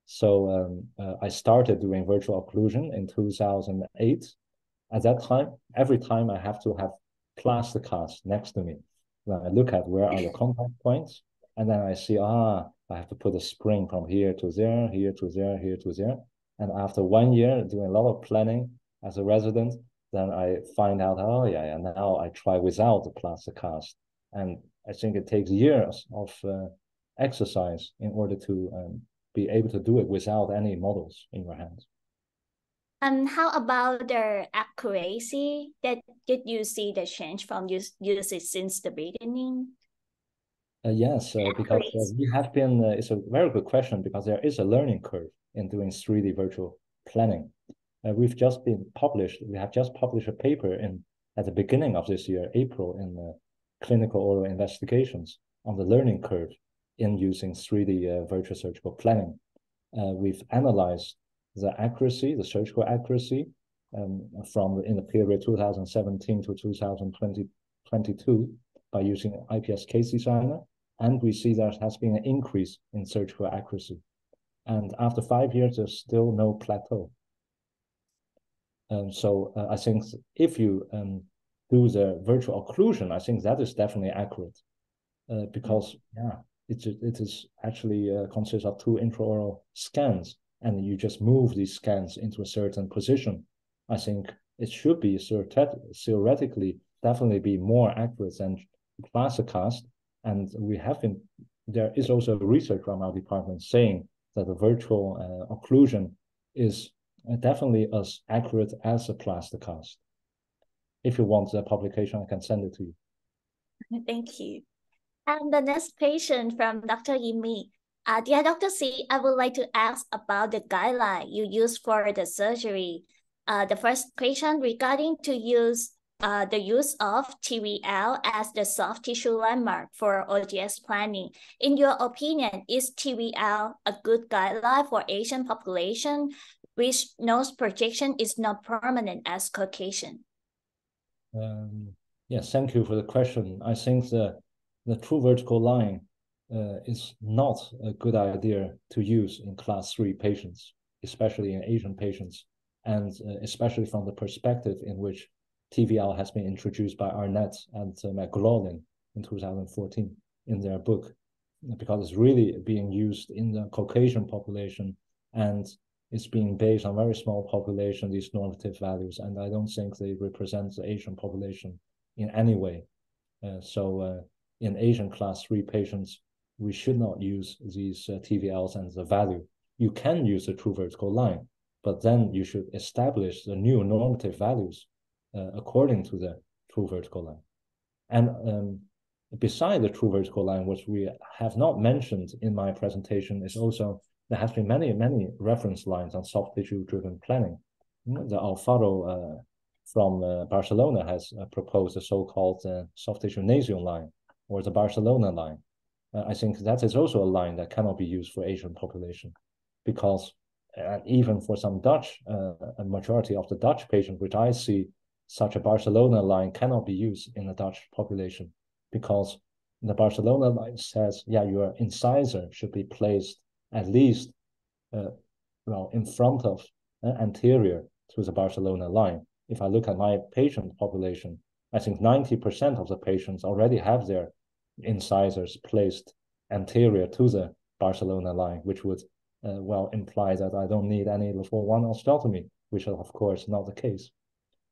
so um, uh, i started doing virtual occlusion in 2008 at that time every time i have to have plaster cast next to me. Then I look at where are the contact points, and then I see, ah, I have to put a spring from here to there, here to there, here to there. And after one year doing a lot of planning as a resident, then I find out, oh yeah, and now I try without the plaster cast. And I think it takes years of uh, exercise in order to um, be able to do it without any models in your hands. And how about the accuracy? That did you see the change from use usage since the beginning? Uh, yes, uh, because uh, we have been. Uh, it's a very good question because there is a learning curve in doing 3D virtual planning. Uh, we've just been published. We have just published a paper in at the beginning of this year, April, in Clinical Oral Investigations on the learning curve in using 3D virtual surgical planning. we've analyzed the accuracy, the surgical accuracy um, from in the period 2017 to 2022 by using IPS case designer. And we see there has been an increase in surgical accuracy. And after five years, there's still no plateau. And so uh, I think if you um, do the virtual occlusion, I think that is definitely accurate uh, because yeah, it, it is actually uh, consists of two intraoral scans and you just move these scans into a certain position, I think it should be theoretically definitely be more accurate than plaster cast. And we have been, there is also research from our department saying that the virtual uh, occlusion is definitely as accurate as a plaster cast. If you want the publication, I can send it to you. Thank you. And the next patient from Dr. Yimi. Uh, dear Dr. Xi, I would like to ask about the guideline you use for the surgery. Uh, the first question regarding to use uh, the use of TVL as the soft tissue landmark for OGS planning. In your opinion, is TVL a good guideline for Asian population, which nose projection is not permanent as Caucasian? Um, yes, thank you for the question. I think the, the true vertical line uh, is not a good idea to use in class three patients, especially in Asian patients, and uh, especially from the perspective in which TVL has been introduced by Arnett and uh, McLaughlin in 2014 in their book, because it's really being used in the Caucasian population and it's being based on very small population, these normative values, and I don't think they represent the Asian population in any way. Uh, so uh, in Asian class three patients, we should not use these uh, TVLs and the value. You can use a true vertical line, but then you should establish the new normative values uh, according to the true vertical line. And um, beside the true vertical line, which we have not mentioned in my presentation, is also there has been many, many reference lines on soft tissue driven planning. The Alfaro uh, from uh, Barcelona has uh, proposed a so-called uh, soft tissue nasal line or the Barcelona line. Uh, I think that is also a line that cannot be used for Asian population because uh, even for some Dutch, a majority of the Dutch patients, which I see, such a Barcelona line cannot be used in the Dutch population because the Barcelona line says, yeah, your incisor should be placed at least, uh, well, in front of uh, anterior to the Barcelona line. If I look at my patient population, I think 90% of the patients already have their incisors placed anterior to the Barcelona line, which would, uh, well, imply that I don't need any Le Fort one osteotomy, which is, of course, not the case.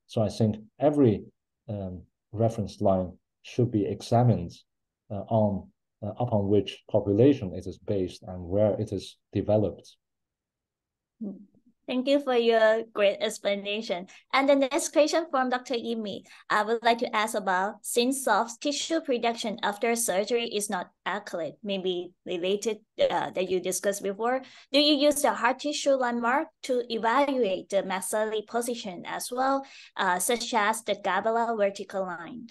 So I think every um, reference line should be examined uh, on uh, upon which population it is based and where it is developed. Thank you for your great explanation. And the next question from Dr. Yimi, I would like to ask about since soft tissue production after surgery is not accurate, maybe related uh, that you discussed before, do you use the hard tissue landmark to evaluate the maxillary position as well, uh, such as the glabella vertical line?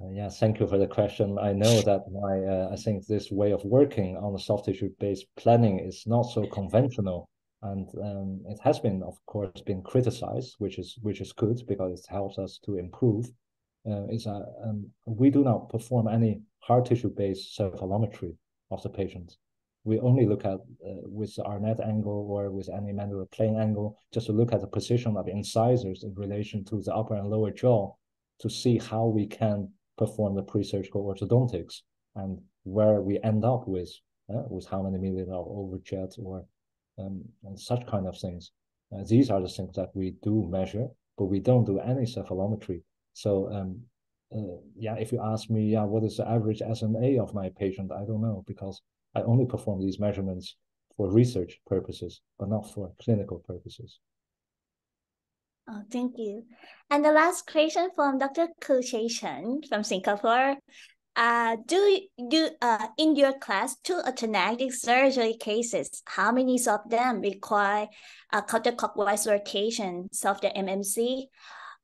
Uh, yeah, thank you for the question. I know that my uh, I think this way of working on the soft tissue based planning is not so conventional, and um, it has been, of course, been criticized, which is which is good because it helps us to improve. Uh, is um, we do not perform any hard tissue based cephalometry of the patient. We only look at uh, with our net angle or with any mandibular plane angle, just to look at the position of incisors in relation to the upper and lower jaw to see how we can perform the pre-surgical orthodontics and where we end up with uh, with how many million of overjet or um, such kind of things. Uh, these are the things that we do measure, but we don't do any cephalometry. So um, uh, yeah, if you ask me, yeah, what is the average SNA of my patient? I don't know because I only perform these measurements for research purposes, but not for clinical purposes. Oh, thank you. And the last question from Dr. Ku Chen from Singapore. Uh, do you uh, in your class two orthognathic surgery cases? How many of them require a counterclockwise rotation of the MMC?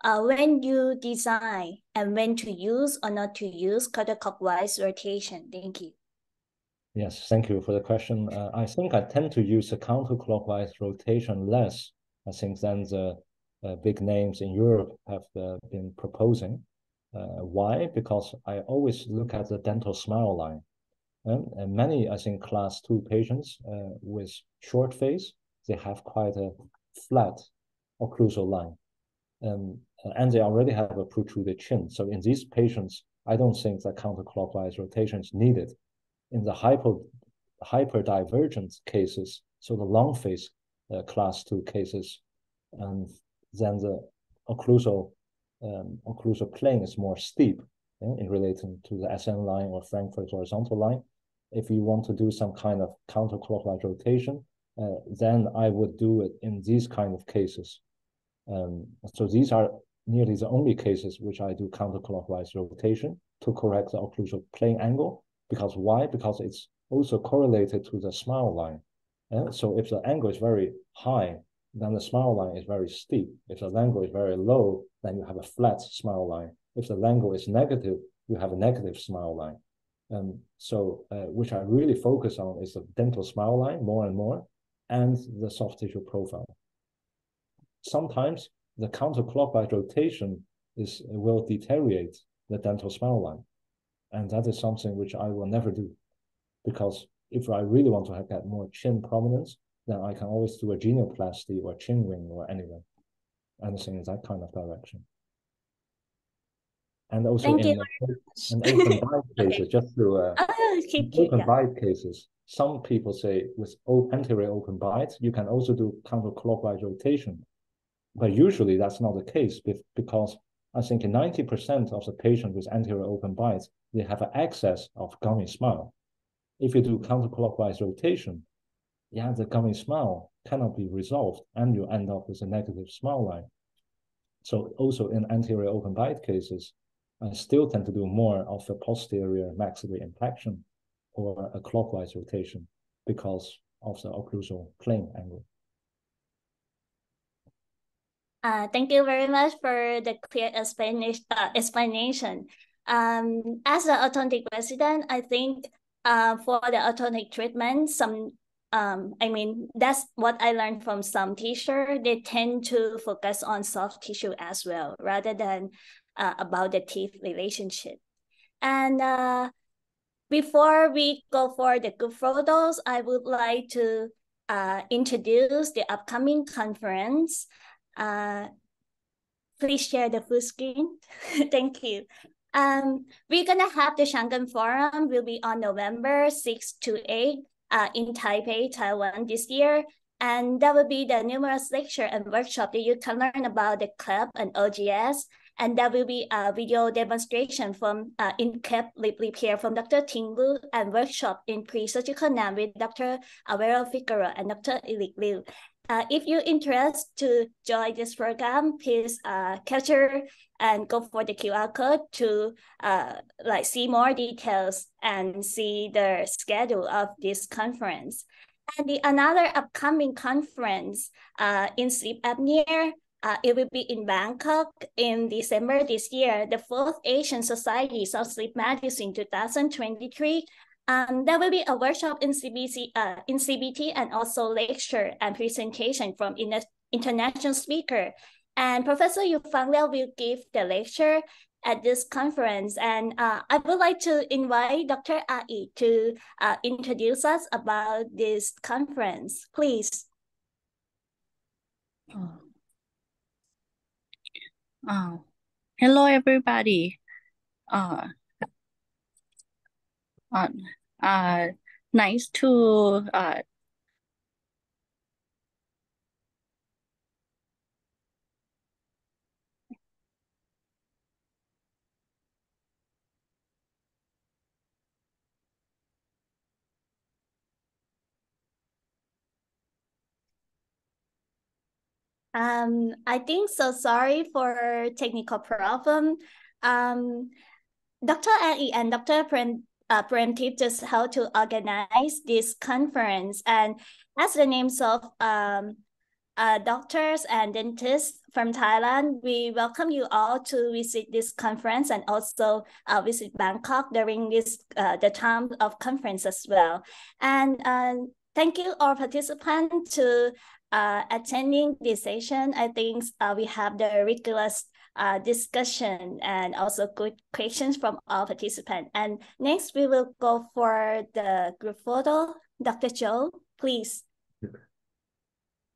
Uh, when you design and when to use or not to use counterclockwise rotation? Thank you. Yes, thank you for the question. Uh, I think I tend to use a counterclockwise rotation less, I think, than the uh, big names in Europe have uh, been proposing. Uh, why? Because I always look at the dental smile line. And, and many, I think, class two patients with short face, they have quite a flat occlusal line. Um, and they already have a protruded chin. So in these patients, I don't think that counterclockwise rotation is needed. In the hyper hyperdivergent cases, so the long face uh, class two cases, and then the occlusal um, occlusal plane is more steep eh, in relation to the SN line or Frankfurt horizontal line. If you want to do some kind of counterclockwise rotation, uh, then I would do it in these kind of cases. Um, so these are nearly the only cases which I do counterclockwise rotation to correct the occlusal plane angle. Because why? Because it's also correlated to the smile line. And eh, so if the angle is very high, then the smile line is very steep. If the angle is very low, then you have a flat smile line. If the angle is negative, you have a negative smile line. Um, so, uh, which I really focus on is the dental smile line more and more, and the soft tissue profile. Sometimes the counterclockwise rotation is will deteriorate the dental smile line, and that is something which I will never do, because if I really want to have, get more chin prominence, then I can always do a genioplasty or chin wing or anything, anything in that kind of direction. And also Thank in, in open bite cases, okay. just to uh, oh, keep, open yeah. bite cases, some people say with anterior open bites, you can also do counterclockwise rotation. But usually that's not the case because I think 90% of the patients with anterior open bites, they have an excess of gummy smile. If you do counterclockwise rotation, yeah, the gummy smile cannot be resolved and you end up with a negative smile line. So also in anterior open bite cases, I still tend to do more of a posterior maxillary impaction or a clockwise rotation because of the occlusal plane angle. Uh, thank you very much for the clear explanation. Uh, explanation. Um, as an orthodontic resident, I think uh, for the orthodontic treatment, some um, I mean, that's what I learned from some teacher. They tend to focus on soft tissue as well, rather than uh, about the teeth relationship. And uh, before we go for the good photos, I would like to uh, introduce the upcoming conference. Uh, please share the full screen. Thank you. Um, we're gonna have the Chang Gung Forum will be on November 6 to 8 uh, in Taipei, Taiwan this year. And that will be the numerous lecture and workshop that you can learn about the club and OGS. And that will be a video demonstration from uh, in-cap lip repair from Dr. Ting Lu and workshop in pre-surgical NAM with Dr. Alvaro Figueroa and Dr. Eric Liu. Uh, if you're interested to join this program, please uh, capture and go for the QR code to uh, like see more details and see the schedule of this conference. And the another upcoming conference uh, in sleep apnea, uh, it will be in Bangkok in December this year, the fourth Asian Societies of Sleep Medicine 2023 um, there will be a workshop in CBT, uh, in CBT and also lecture and presentation from in international speaker. And Professor Yu Fang Liao will give the lecture at this conference. And uh, I would like to invite Dr. Ai to uh, introduce us about this conference, please. Oh. oh. Hello, everybody. Uh, uh, uh, nice to uh, Um, I think so sorry for technical problem. Um, Dr. Ai and Dr. Prem uh, preemptive just how to organize this conference. And as the names of um, uh, doctors and dentists from Thailand, we welcome you all to visit this conference and also uh, visit Bangkok during this uh, the time of conference as well. And uh, thank you all participants to uh, attending this session. I think uh, we have the rigorous uh, discussion and also good questions from all participants. And next we will go for the group photo. Dr. Chou, please.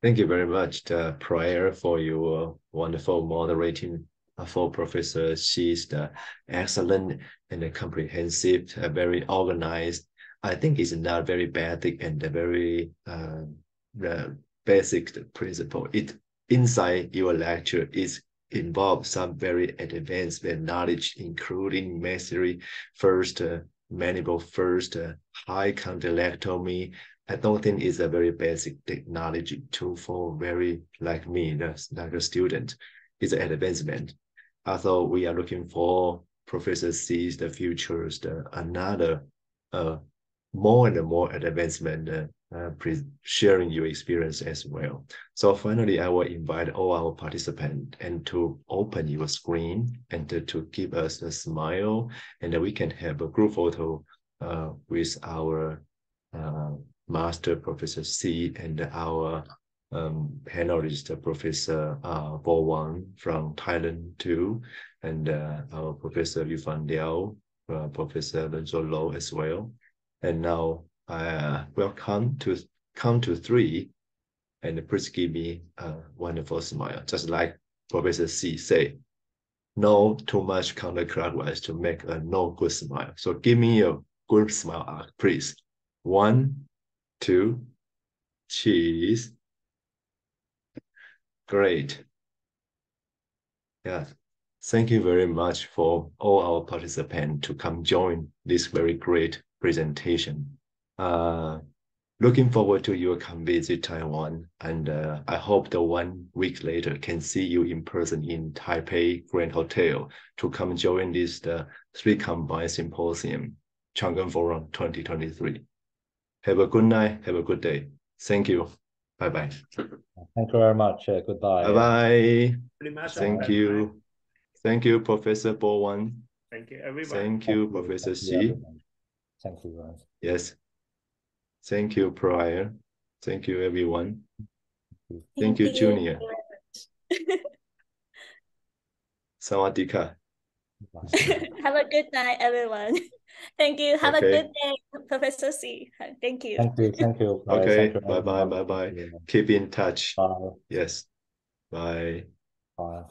Thank you very much, uh, Prior, for your wonderful moderating uh, for Professor Xi's the excellent and comprehensive, uh, very organized. I think it's not very basic and very uh, basic principle. It inside your lecture is involve some very advanced knowledge, including mastery first, uh, mandible first, uh, high condylectomy. I don't think it's a very basic technology tool for very like me, like a student. It's an advancement. Although we are looking for Professor Xi's the futures, the another uh, more and more advancement uh, uh, sharing your experience as well. So finally, I will invite all our participants and to open your screen and to, to give us a smile and we can have a group photo uh, with our uh, master Professor Xi and our um, panelist Professor uh, Bo Wang from Thailand too, and uh, our Professor Yu Fang Liao, uh, Professor Lun-Jou Lo as well. And now uh, will come to come to three, and please give me a wonderful smile, just like Professor Xi say. No too much counterclockwise to make a no good smile. So give me a good smile arc, please. One, two, cheese. Great. Yeah. Thank you very much for all our participants to come join this very great presentation uh, looking forward to your come visit Taiwan, and uh, I hope the one week later can see you in person in Taipei Grand Hotel to come join this the three combined symposium, Chang Gung Forum 2023. Have a good night. Have a good day. Thank you. Bye bye. Thank you very much. Uh, goodbye. Bye bye. Thank you. Thank you, Professor Bowen. Thank you, everyone. Thank you, Professor Thank you, Xi. everyone. Thank you. guys. Yes. Thank you, Prior. Thank you, everyone. Thank you, Junior. Sawadika. Have a good night, everyone. Thank you. Have Okay. a good day, Professor Xi. Thank you. Thank you. Thank you. Bye. Okay. Thank you, Bye bye. Bye bye. Yeah. Keep in touch. Bye. Yes. Bye. Bye.